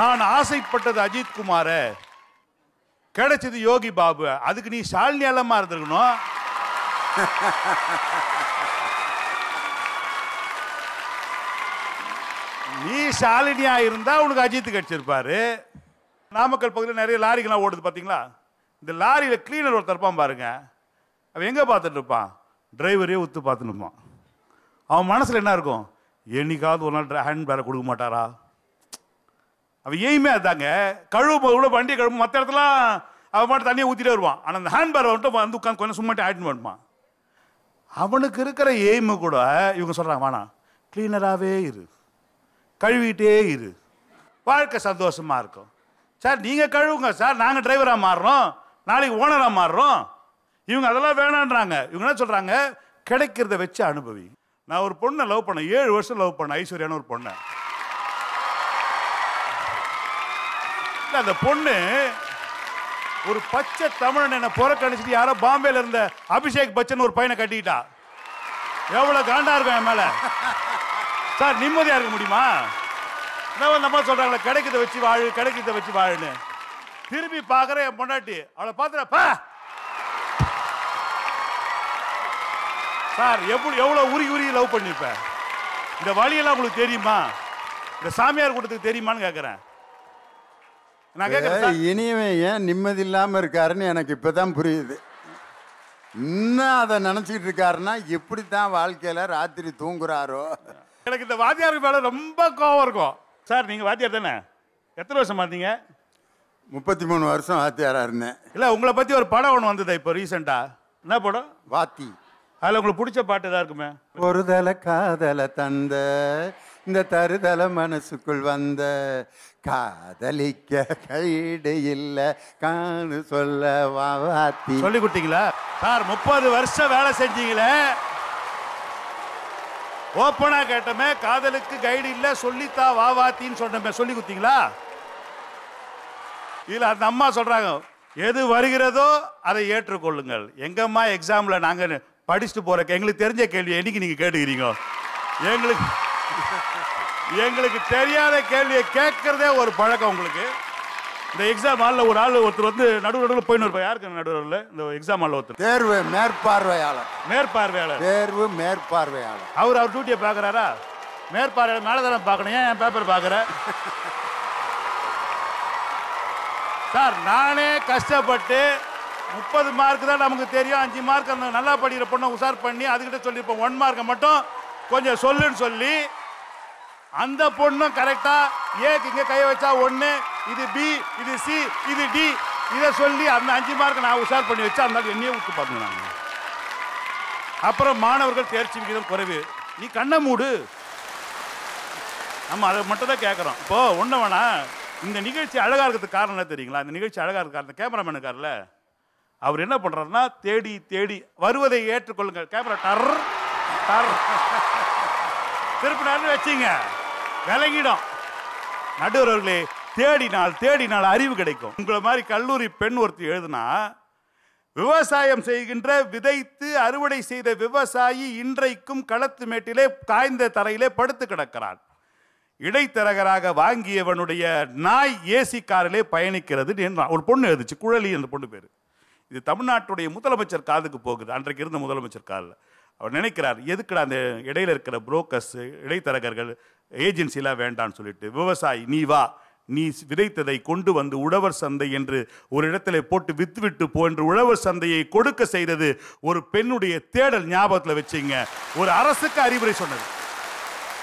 நான் ஆசைப்பட்டது அஜித் குமார கிடைச்சது யோகி பாபு. அதுக்கு நீ ஷாலினி அலமா இருந்திருக்கணும். நீ ஷாலினியா இருந்தா உனக்கு அஜித் கிடைச்சிருப்பாரு. நாமக்கல் பகுதியில் நிறைய லாரிகள்லாம் ஓடுது பார்த்தீங்களா இந்த லாரியில் கிளீனர் ஒருத்தர் இருப்பான் பாருங்க. அவன் எங்கே பார்த்துட்டு இருப்பான்? டிரைவரே உத்து பார்த்துட்டு இருப்பான். அவன் மனசில் என்ன இருக்கும்? என்னைக்காவது ஒரு நாள் ஹேண்ட் பேரை கொடுக்க மாட்டாரா? அவன் எய்மே அதாங்க. கழுவு கூட வண்டியை கழுவு மற்ற இடத்துல அவன் மட்டும் தண்ணியை ஊற்றிட்டே வருவான். ஆனால் அந்த ஹேண்ட் பேரை வந்துட்டு வந்து உட்காந்து கொஞ்சம் சும்மாட்டி ஆட் பண்ணுவான். அவனுக்கு இருக்கிற எய்மு கூட இவங்க சொல்கிறாங்க வேணாம் க்ளீனராகவே இரு. கழுவிட்டே இரு. வாழ்க்கை சந்தோஷமாக இருக்கும். சார் நீங்கள் கழுவுங்க. சார் நாங்கள் டிரைவராக மாறுறோம். நாளைக்கு ஓனராக மாறுறோம். இவங்க அதெல்லாம் வேணான்றாங்க. இவங்க என்ன சொல்கிறாங்க கிடைக்கிறத வச்சு அனுபவி. நான் ஒரு பொண்ணை லவ் பண்ணேன். ஏழு வருஷம் லவ் பண்ணேன். ஐஸ்வர்யான்னு ஒரு பொண்ணை. இல்லை அந்த பொண்ணு ஒரு பச்சை தமிழன் என்ன புறக்கணிச்சிட்டு யாரோ பாம்பேல இருந்த அபிஷேக் பச்சன் ஒரு பையனை கட்டிக்கிட்டா எவ்வளோ காண்டா இருக்கும் என் மேல? சார் நிம்மதியா இருக்க முடியுமா? என்ன நம்ம சொல்றாங்களே கிடைக்கிறத வச்சு வாழு கிடைக்கிறத வச்சு வாழுன்னு. திரும்பி பார்க்குறேன் என் பொண்டாட்டி. அவளை பார்த்துறப்பா சார் எப்படி எவ்வளவு உருகி உருகி லவ் பண்ணிருப்பேன் இந்த வழியெல்லாம் உங்களுக்கு தெரியுமா? இந்த சாமியார் கூட்டத்துக்கு தெரியுமான்னு கேட்கறேன் நான் கேட்கறேன். இனியவன் ஏன் நிம்மதி இல்லாமல் இருக்காருன்னு எனக்கு இப்பதான் புரியுது. இன்னும் அதை நினச்சிக்கிட்டு இருக்காருன்னா எப்படி தான் வாழ்க்கையில் ராத்திரி தூங்குறாரோ? எனக்கு இந்த வாத்தியாருக்கு மேல ரொம்ப கோவம் இருக்கும். சார் நீங்க வாத்தியார் தானே? எத்தனை வருஷம் பார்த்தீங்க முப்பத்தி மூணு வருஷம் வாத்தியாரா இருந்தேன். இல்ல உங்களை பத்தி ஒரு படம் ஒன்று வந்தது இப்போ ரீசெண்டா என்ன படம்? வாத்தி. அதுல உங்களுக்கு பிடிச்ச பாட்டு ஏதா இருக்குமே? ஒரு தல காதல தந்த இந்த தருதல மனசுக்குள் வந்த காதலிக்க கைடு இல்ல காணு சொல்ல வாத்தி. சொல்லி கொடுத்தீங்களா? சார் முப்பது வருஷம் வேலை செஞ்சீங்களே. ஓப்பனா கேட்டமே காதலுக்கு கைடு இல்ல சொல்லித்தா வா வாத்தின்னு சொன்னமே சொல்லி கொடுத்தீங்களா? இதுல அந்த அம்மா சொல்றாங்க எது வருகிறதோ அதை ஏற்றுக்கொள்ளுங்கள். எங்கம்மா எக்ஸாம்ல நாங்க படிச்சுட்டு போற எங்களுக்கு தெரிஞ்ச கேள்வி என்னைக்கு நீங்க கேட்டுக்கிறீங்க? எங்களுக்கு எங்களுக்கு தெரியாத கேள்வியை கேட்கறதே ஒரு பழக்கம் உங்களுக்கு. இந்த எக்ஸாம் ஹாலில் ஒரு ஆள் ஒருத்தர் வந்து நடுவு நடுவில் போயின்னு இருப்பார். யாருக்கு நடுவில் இந்த எக்ஸாம் ஹாலில் ஒருத்தர். தேர்வு மேற்பார்வையாளர். மேற்பார்வையாளர். தேர்வு மேற்பார்வையாளர். அவர் அவர் டியூட்டியை பார்க்குறாரா? மேற்பார்வையாளர் மேலே தானே பார்க்கணும். ஏன் என் பேப்பர் பார்க்குறேன் [laughs] சார் நானே கஷ்டப்பட்டு முப்பது மார்க் தான் நமக்கு தெரியும். அஞ்சு மார்க் அந்த நல்லா படிக்கிற பொண்ணை உஷார் பண்ணி அதுக்கிட்ட சொல்லியிருப்போம் ஒன் மார்க்கை மட்டும் கொஞ்சம் சொல்லுன்னு சொல்லி அந்த பொண்ணும் கரெக்டாக ஏக்கு இங்கே கை வச்சா ஒன்று இது பி இது சி இது டி இதை சொல்லி அந்த அஞ்சு மார்க் நான் உஷார் பண்ணி வச்சு அந்த என்னையே விட்டு பார்த்துனாங்க அப்புறம் மாணவர்கள் தேர்ச்சி விகிதம் குறைவு. நீ கண்ணை மூடு. நம்ம அதை மட்டும் தான் கேட்குறோம். இப்போ ஒன்று வேணா இந்த நிகழ்ச்சி அழகாக இருக்கிறதுக்கு காரணம் என்ன தெரியுங்களா? இந்த நிகழ்ச்சி அழகாக இருக்க காரணம் கேமராமேனுக்காரில் அவர் என்ன பண்ணுறாருன்னா தேடி தேடி வருவதை ஏற்றுக்கொள்ளுங்கள். கேமரா டர் டர். திருப்பினார்னு வச்சிங்க விளங்கிடும். நடுவர்களே தேடினால் தேடினால் அறிவு கிடைக்கும். உங்களை மாதிரி கல்லூரி பெண் ஒருத்தி எழுதுனா விவசாயம் செய்கின்ற விதைத்து அறுவடை செய்த விவசாயி இன்றைக்கும் களத்து மேட்டிலே காய்ந்த தரையிலே படுத்து கிடக்கிறான். இடைத்தரகராக வாங்கியவனுடைய நாய் ஏசி காரிலே பயணிக்கிறது ஒரு பொண்ணு எழுதுச்சு குழலி என்ற பொண்ணு பேர். இது தமிழ்நாட்டுடைய முதலமைச்சர் காதுக்கு போகுது. அன்றைக்கு இருந்த முதலமைச்சர் காதில் அவர் நினைக்கிறார் எதுக்குடா அந்த இடையில இருக்கிற புரோக்கர்ஸ் இடைத்தரகர்கள் ஏஜென்சிலாம் வேண்டாம்னு சொல்லிட்டு விவசாயி நீ வா நீ விதைத்ததை கொண்டு வந்து உழவர் சந்தை என்று ஒரு இடத்துல போட்டு வித்துவிட்டு போ என்று உழவர் சந்தையை கொடுக்க செய்தது ஒரு பெண்ணுடைய தேடல் ஞாபகத்தில் வச்சுங்க. ஒரு அரசுக்கு அறிவுரை சொன்னது.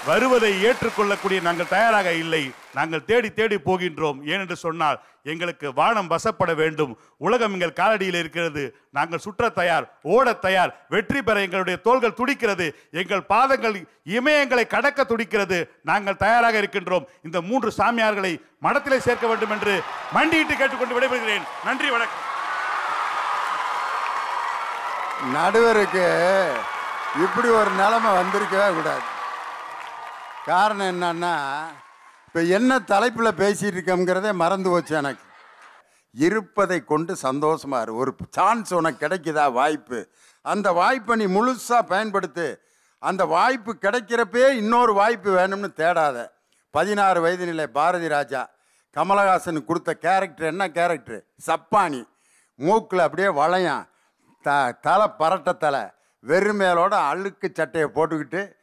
வருவதை ஏற்றுக்கொள்ளக்கூடிய நாங்கள் தயாராக இல்லை. நாங்கள் தேடி தேடி போகின்றோம். ஏனென்று சொன்னால் எங்களுக்கு வானம் வசப்பட வேண்டும். உலகம் எங்கள் காலடியில் இருக்கிறது. நாங்கள் சுற்ற தயார் ஓட தயார். வெற்றி பெற எங்களுடைய தோள்கள் துடிக்கிறது. எங்கள் பாதங்கள் இமயங்களை கடக்க துடிக்கிறது. நாங்கள் தயாராக இருக்கின்றோம். இந்த மூன்று சாமியார்களை மடத்திலே சேர்க்க வேண்டும் என்று மண்டியிட்டு கேட்டுக்கொண்டு விடைபெறுகிறேன். நன்றி வணக்கம். நடுவருக்கு இப்படி ஒரு நிலைமை வந்திருக்கவே கூடாது. காரணம் என்னன்னா இப்போ என்ன தலைப்பில் பேசிகிட்டு இருக்கோங்கிறதே மறந்து போச்சு எனக்கு. இருப்பதை கொண்டு சந்தோஷமாக இரு. ஒரு சான்ஸ் உனக்கு கிடைக்குதா வாய்ப்பு? அந்த வாய்ப்பை நீ முழுசாக பயன்படுத்து. அந்த வாய்ப்பு கிடைக்கிறப்பே இன்னொரு வாய்ப்பு வேணும்னு தேடாத. பதினாறு வயது நிலை பாரதி ராஜா. கமலஹாசனுக்கு கொடுத்த கேரக்டர் என்ன கேரக்டர் சப்பானி. மூக்கில் அப்படியே வளையம். த தலை பரட்ட தலை. வெறுமேலோட அழுக்கு சட்டையை போட்டுக்கிட்டு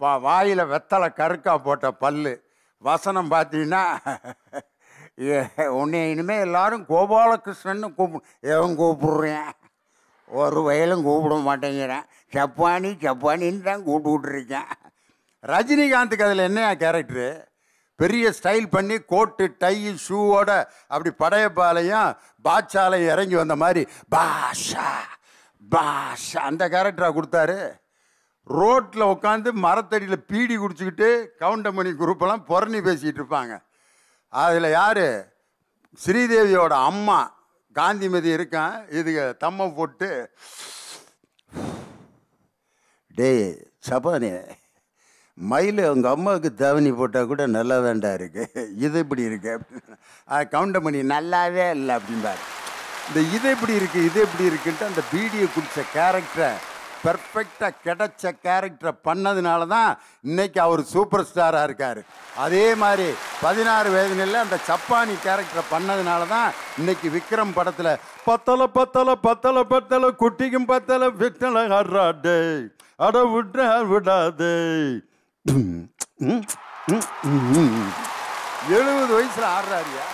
வா வாயில் வெத்தலை கருக்கா போட்ட பல்லு. வசனம் பார்த்தீங்கன்னா ஏ- உன்னை இனிமேல் எல்லாரும் கோபாலகிருஷ்ணன்னு கூப்பிடு எவன் கூப்பிடுறேன்? ஒரு வயலும் கூப்பிட மாட்டேங்கிறேன். சப்பானி சப்பானின்னு தான் கூப்பிட்டுருக்கேன் ரஜினிகாந்துக்கு அதில் என்னையா கேரக்டரு பெரிய ஸ்டைல் பண்ணி கோட்டு டை ஷூவோட அப்படி படையப்பாலையும் பாட்சாலையும் இறங்கி வந்த மாதிரி பாஷா பாஷா அந்த கேரக்டராக கொடுத்தாரு. ரோட்டில் உட்காந்து மரத்தடியில் பீடி குடிச்சிக்கிட்டு கவுண்டமணி குரூப்பெல்லாம் புறணி பேசிகிட்டு இருப்பாங்க. அதில் யார்? ஸ்ரீதேவியோட அம்மா காந்திமதி இருக்கான். இதுக தம்ம போட்டு டேய் சபானே மயில் உங்கள் அம்மாவுக்கு தவணி போட்டால் கூட நல்லா தான்டா இருக்கு. இது இப்படி இருக்கு? அப்படின்னு அது கவுண்டமணி நல்லாவே இல்லை அப்படிம்பாரு. இந்த இது எப்படி இருக்குது இது எப்படி இருக்குன்ட்டு அந்த பீடியை குடித்த கேரக்டரை பெர்ஃபெக்டாக கிடைச்ச கேரக்டரை பண்ணதுனால தான் இன்னைக்கு அவர் சூப்பர் ஸ்டாராக இருக்கார். அதே மாதிரி பதினாறு வயதுல அந்த சப்பானி கேரக்டரை பண்ணதுனால தான் இன்னைக்கு விக்ரம் படத்தில் பத்தலை பத்தலை பத்தலை பத்தலை குட்டிக்கும் பத்தலை விட்டலை ஹர்ராடே அட விட்ட விடாதே. எழுபது வயசில் ஆடுறாரியா?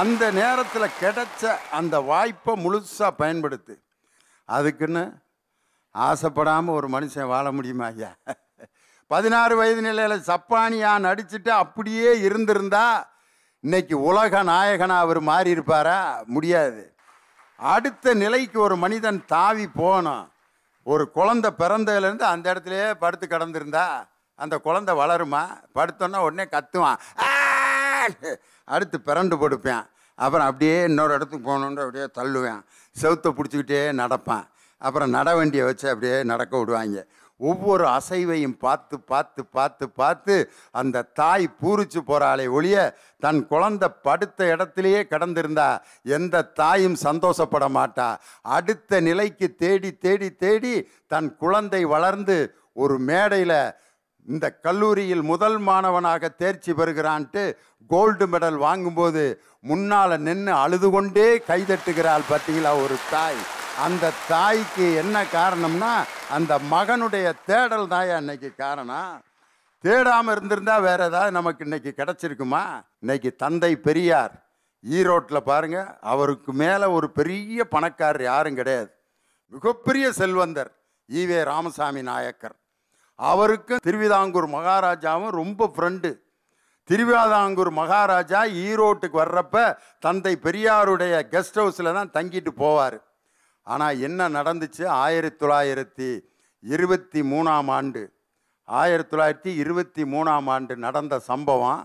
அந்த நேரத்தில் கிடைச்ச அந்த வாய்ப்பை முழுசாக பயன்படுத்து. அதுக்குன்னு ஆசைப்படாமல் ஒரு மனுஷன் வாழ முடியுமா ஐயா? பதினாறு வயது நிலையில் சப்பானியா நடிச்சுட்டு அப்படியே இருந்திருந்தா இன்னைக்கு உலக நாயகனாக அவர் மாறி இருப்பாரா முடியாது. அடுத்த நிலைக்கு ஒரு மனிதன் தாவி போகணும். ஒரு குழந்தை பிறந்ததுலேருந்து அந்த இடத்துலையே படுத்து கிடந்திருந்தா அந்த குழந்தை வளருமா? படுத்தோன்னா உடனே கத்துவான். அடுத்து பிறண்டு படுப்பேன் அப்புறம் அப்படியே இன்னொரு இடத்துக்கு போகணுன்னு அப்படியே தள்ளுவேன். செவுத்தை பிடிச்சிக்கிட்டே நடப்பேன். அப்புறம் நட வண்டியை வச்சு அப்படியே நடக்க விடுவாங்க. ஒவ்வொரு அசைவையும் பார்த்து பார்த்து பார்த்து பார்த்து அந்த தாய் பூரிச்சு போகிறாளே ஒழிய தன் குழந்தை படுத்த இடத்துலையே கடந்திருந்தா எந்த தாயும் சந்தோஷப்பட மாட்டா. அடுத்த நிலைக்கு தேடி தேடி தேடி தன் குழந்தை வளர்ந்து ஒரு மேடையில் இந்த கல்லூரியில் முதல் மாணவனாக தேர்ச்சி பெறுகிறான்ட்டு கோல்டு மெடல் வாங்கும்போது முன்னால் நின்று அழுது கொண்டே கைதட்டுகிறாள் பார்த்தீங்களா ஒரு தாய். அந்த தாய்க்கு என்ன காரணம்னா அந்த மகனுடைய தேடல் தான் அன்னைக்கு காரணம்? தேடாமல் இருந்திருந்தா வேற ஏதாவது நமக்கு இன்னைக்கு கிடைச்சிருக்குமா? இன்னைக்கு தந்தை பெரியார் ஈரோட்டில் பாருங்க அவருக்கு மேலே ஒரு பெரிய பணக்காரர் யாரும் கிடையாது. மிகப்பெரிய செல்வந்தர் ஈவே ராமசாமி நாயக்கர். அவருக்கும் திருவிதாங்கூர் மகாராஜாவும் ரொம்ப ஃப்ரெண்டு திருவிதாங்கூர் மகாராஜா ஈரோட்டுக்கு வர்றப்ப தந்தை பெரியாருடைய கெஸ்ட் ஹவுஸில் தான் தங்கிட்டு போவார். ஆனால் என்ன நடந்துச்சு? ஆயிரத்தி தொள்ளாயிரத்தி இருபத்தி மூணாம் ஆண்டு. ஆயிரத்தி தொள்ளாயிரத்தி இருபத்தி மூணாம் ஆண்டு நடந்த சம்பவம்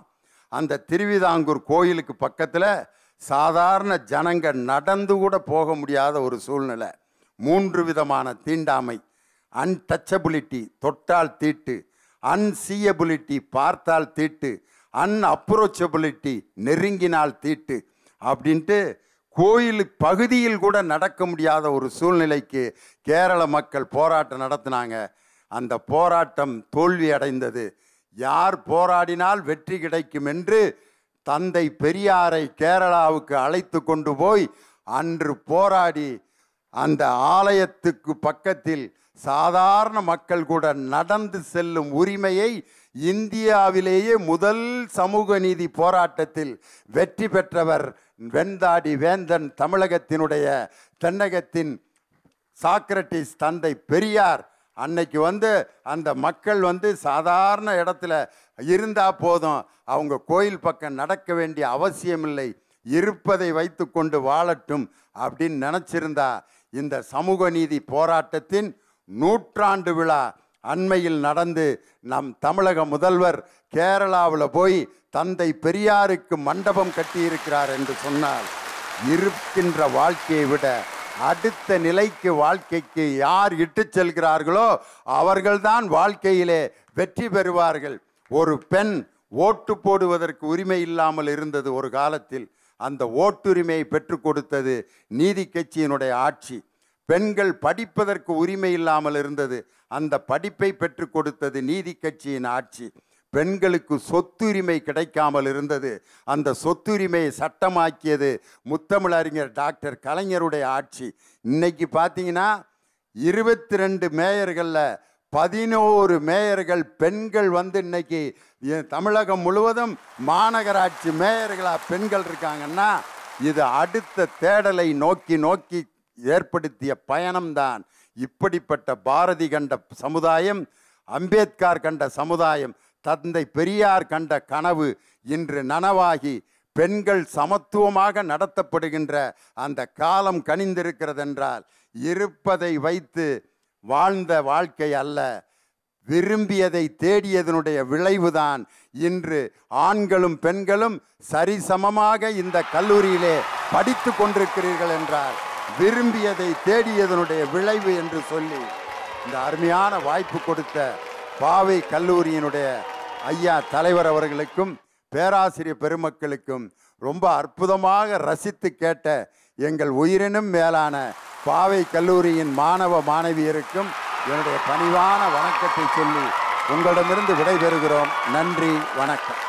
அந்த திருவிதாங்கூர் கோயிலுக்கு பக்கத்தில் சாதாரண ஜனங்க நடந்து கூட போக முடியாத ஒரு சூழ்நிலை. மூன்று விதமான தீண்டாமை. அன்டச்சபிலிட்டி தொட்டால் தீட்டு. அன்சீயபிலிட்டி பார்த்தால் தீட்டு. அன்அப்ரோச்சபிலிட்டி நெருங்கினால் தீட்டு. அப்படின்ட்டு கோயில் பகுதியில் கூட நடக்க முடியாத ஒரு சூழ்நிலைக்கு கேரள மக்கள் போராட்டம் நடத்தினாங்க. அந்த போராட்டம் தோல்வி அடைந்தது. யார் போராடினால் வெற்றி கிடைக்கும் என்று தந்தை பெரியாரை கேரளாவுக்கு அழைத்து கொண்டு போய் அன்று போராடி அந்த ஆலயத்துக்கு பக்கத்தில் சாதாரண மக்கள் கூட நடந்து செல்லும் உரிமையை இந்தியாவிலேயே முதல் சமூக நீதி போராட்டத்தில் வெற்றி பெற்றவர் வெண்தாடி வேந்தன் தமிழகத்தினுடைய தென்னகத்தின் சாக்ரட்டிஸ் தந்தை பெரியார். அன்னைக்கு வந்து அந்த மக்கள் வந்து சாதாரண இடத்துல இருந்தால் போதும். அவங்க கோயில் பக்கம் நடக்க வேண்டிய அவசியமில்லை. இருப்பதை வைத்துக்கொண்டு வாழட்டும் அப்படின்னு நினச்சிருந்தா. இந்த சமூக நீதி போராட்டத்தின் நூற்றாண்டு விழா அண்மையில் நடந்து நம் தமிழக முதல்வர் கேரளாவில் போய் தந்தை பெரியாருக்கு மண்டபம் கட்டியிருக்கிறார் என்று சொன்னால் இருக்கின்ற வாழ்க்கையை விட அடுத்த நிலைக்கு வாழ்க்கைக்கு யார் இட்டு செல்கிறார்களோ அவர்கள்தான் வாழ்க்கையிலே வெற்றி பெறுவார்கள். ஒரு பெண் ஓட்டு போடுவதற்கு உரிமை இல்லாமல் இருந்தது ஒரு காலத்தில். அந்த ஓட்டுரிமையை பெற்றுக் கொடுத்தது நீதி கட்சியினுடைய ஆட்சி. பெண்கள் படிப்பதற்கு உரிமை இல்லாமல் இருந்தது. அந்த படிப்பை பெற்றுக் கொடுத்தது நீதி கட்சியின் ஆட்சி. பெண்களுக்கு சொத்துரிமை கிடைக்காமல் இருந்தது. அந்த சொத்துரிமையை சட்டமாக்கியது முத்தமிழறிஞர் டாக்டர் கலைஞருடைய ஆட்சி. இன்னைக்கு பார்த்தீங்கன்னா இருபத்தி ரெண்டு மேயர்களில் பதினோரு மேயர்கள் பெண்கள் வந்து இன்னைக்கு தமிழகம் முழுவதும் மாநகராட்சி மேயர்களாக பெண்கள் இருக்காங்கன்னா இது அடுத்த தேடலை நோக்கி நோக்கி ஏற்படுத்திய பயணம்தான். இப்படிப்பட்ட பாரதி கண்ட சமுதாயம் அம்பேத்கார் கண்ட சமுதாயம் தந்தை பெரியார் கண்ட கனவு இன்று நனவாகி பெண்கள் சமத்துவமாக நடத்தப்படுகின்ற அந்த காலம் கனிந்திருக்கிறதென்றால் இருப்பதை வைத்து வாழ்ந்த வாழ்க்கை அல்ல விரும்பியதை தேடியதனுடைய விளைவுதான் இன்று ஆண்களும் பெண்களும் சரிசமமாக இந்த கல்லூரியிலே படித்து கொண்டிருக்கிறீர்கள் என்றால் விரும்பியதை தேடியதனுடைய விளைவு என்று சொல்லி இந்த அருமையான வாய்ப்பு கொடுத்த பாவை கல்லூரியினுடைய ஐயா தலைவர் அவர்களுக்கும் பேராசிரியர் பெருமக்களுக்கும் ரொம்ப அற்புதமாக ரசித்து கேட்ட எங்கள் உயிரினும் மேலான பாவை கல்லூரியின் மாணவ மாணவியருக்கும் என்னுடைய பணிவான வணக்கத்தை சொல்லி உங்களிடமிருந்து விடைபெறுகிறோம். நன்றி வணக்கம்.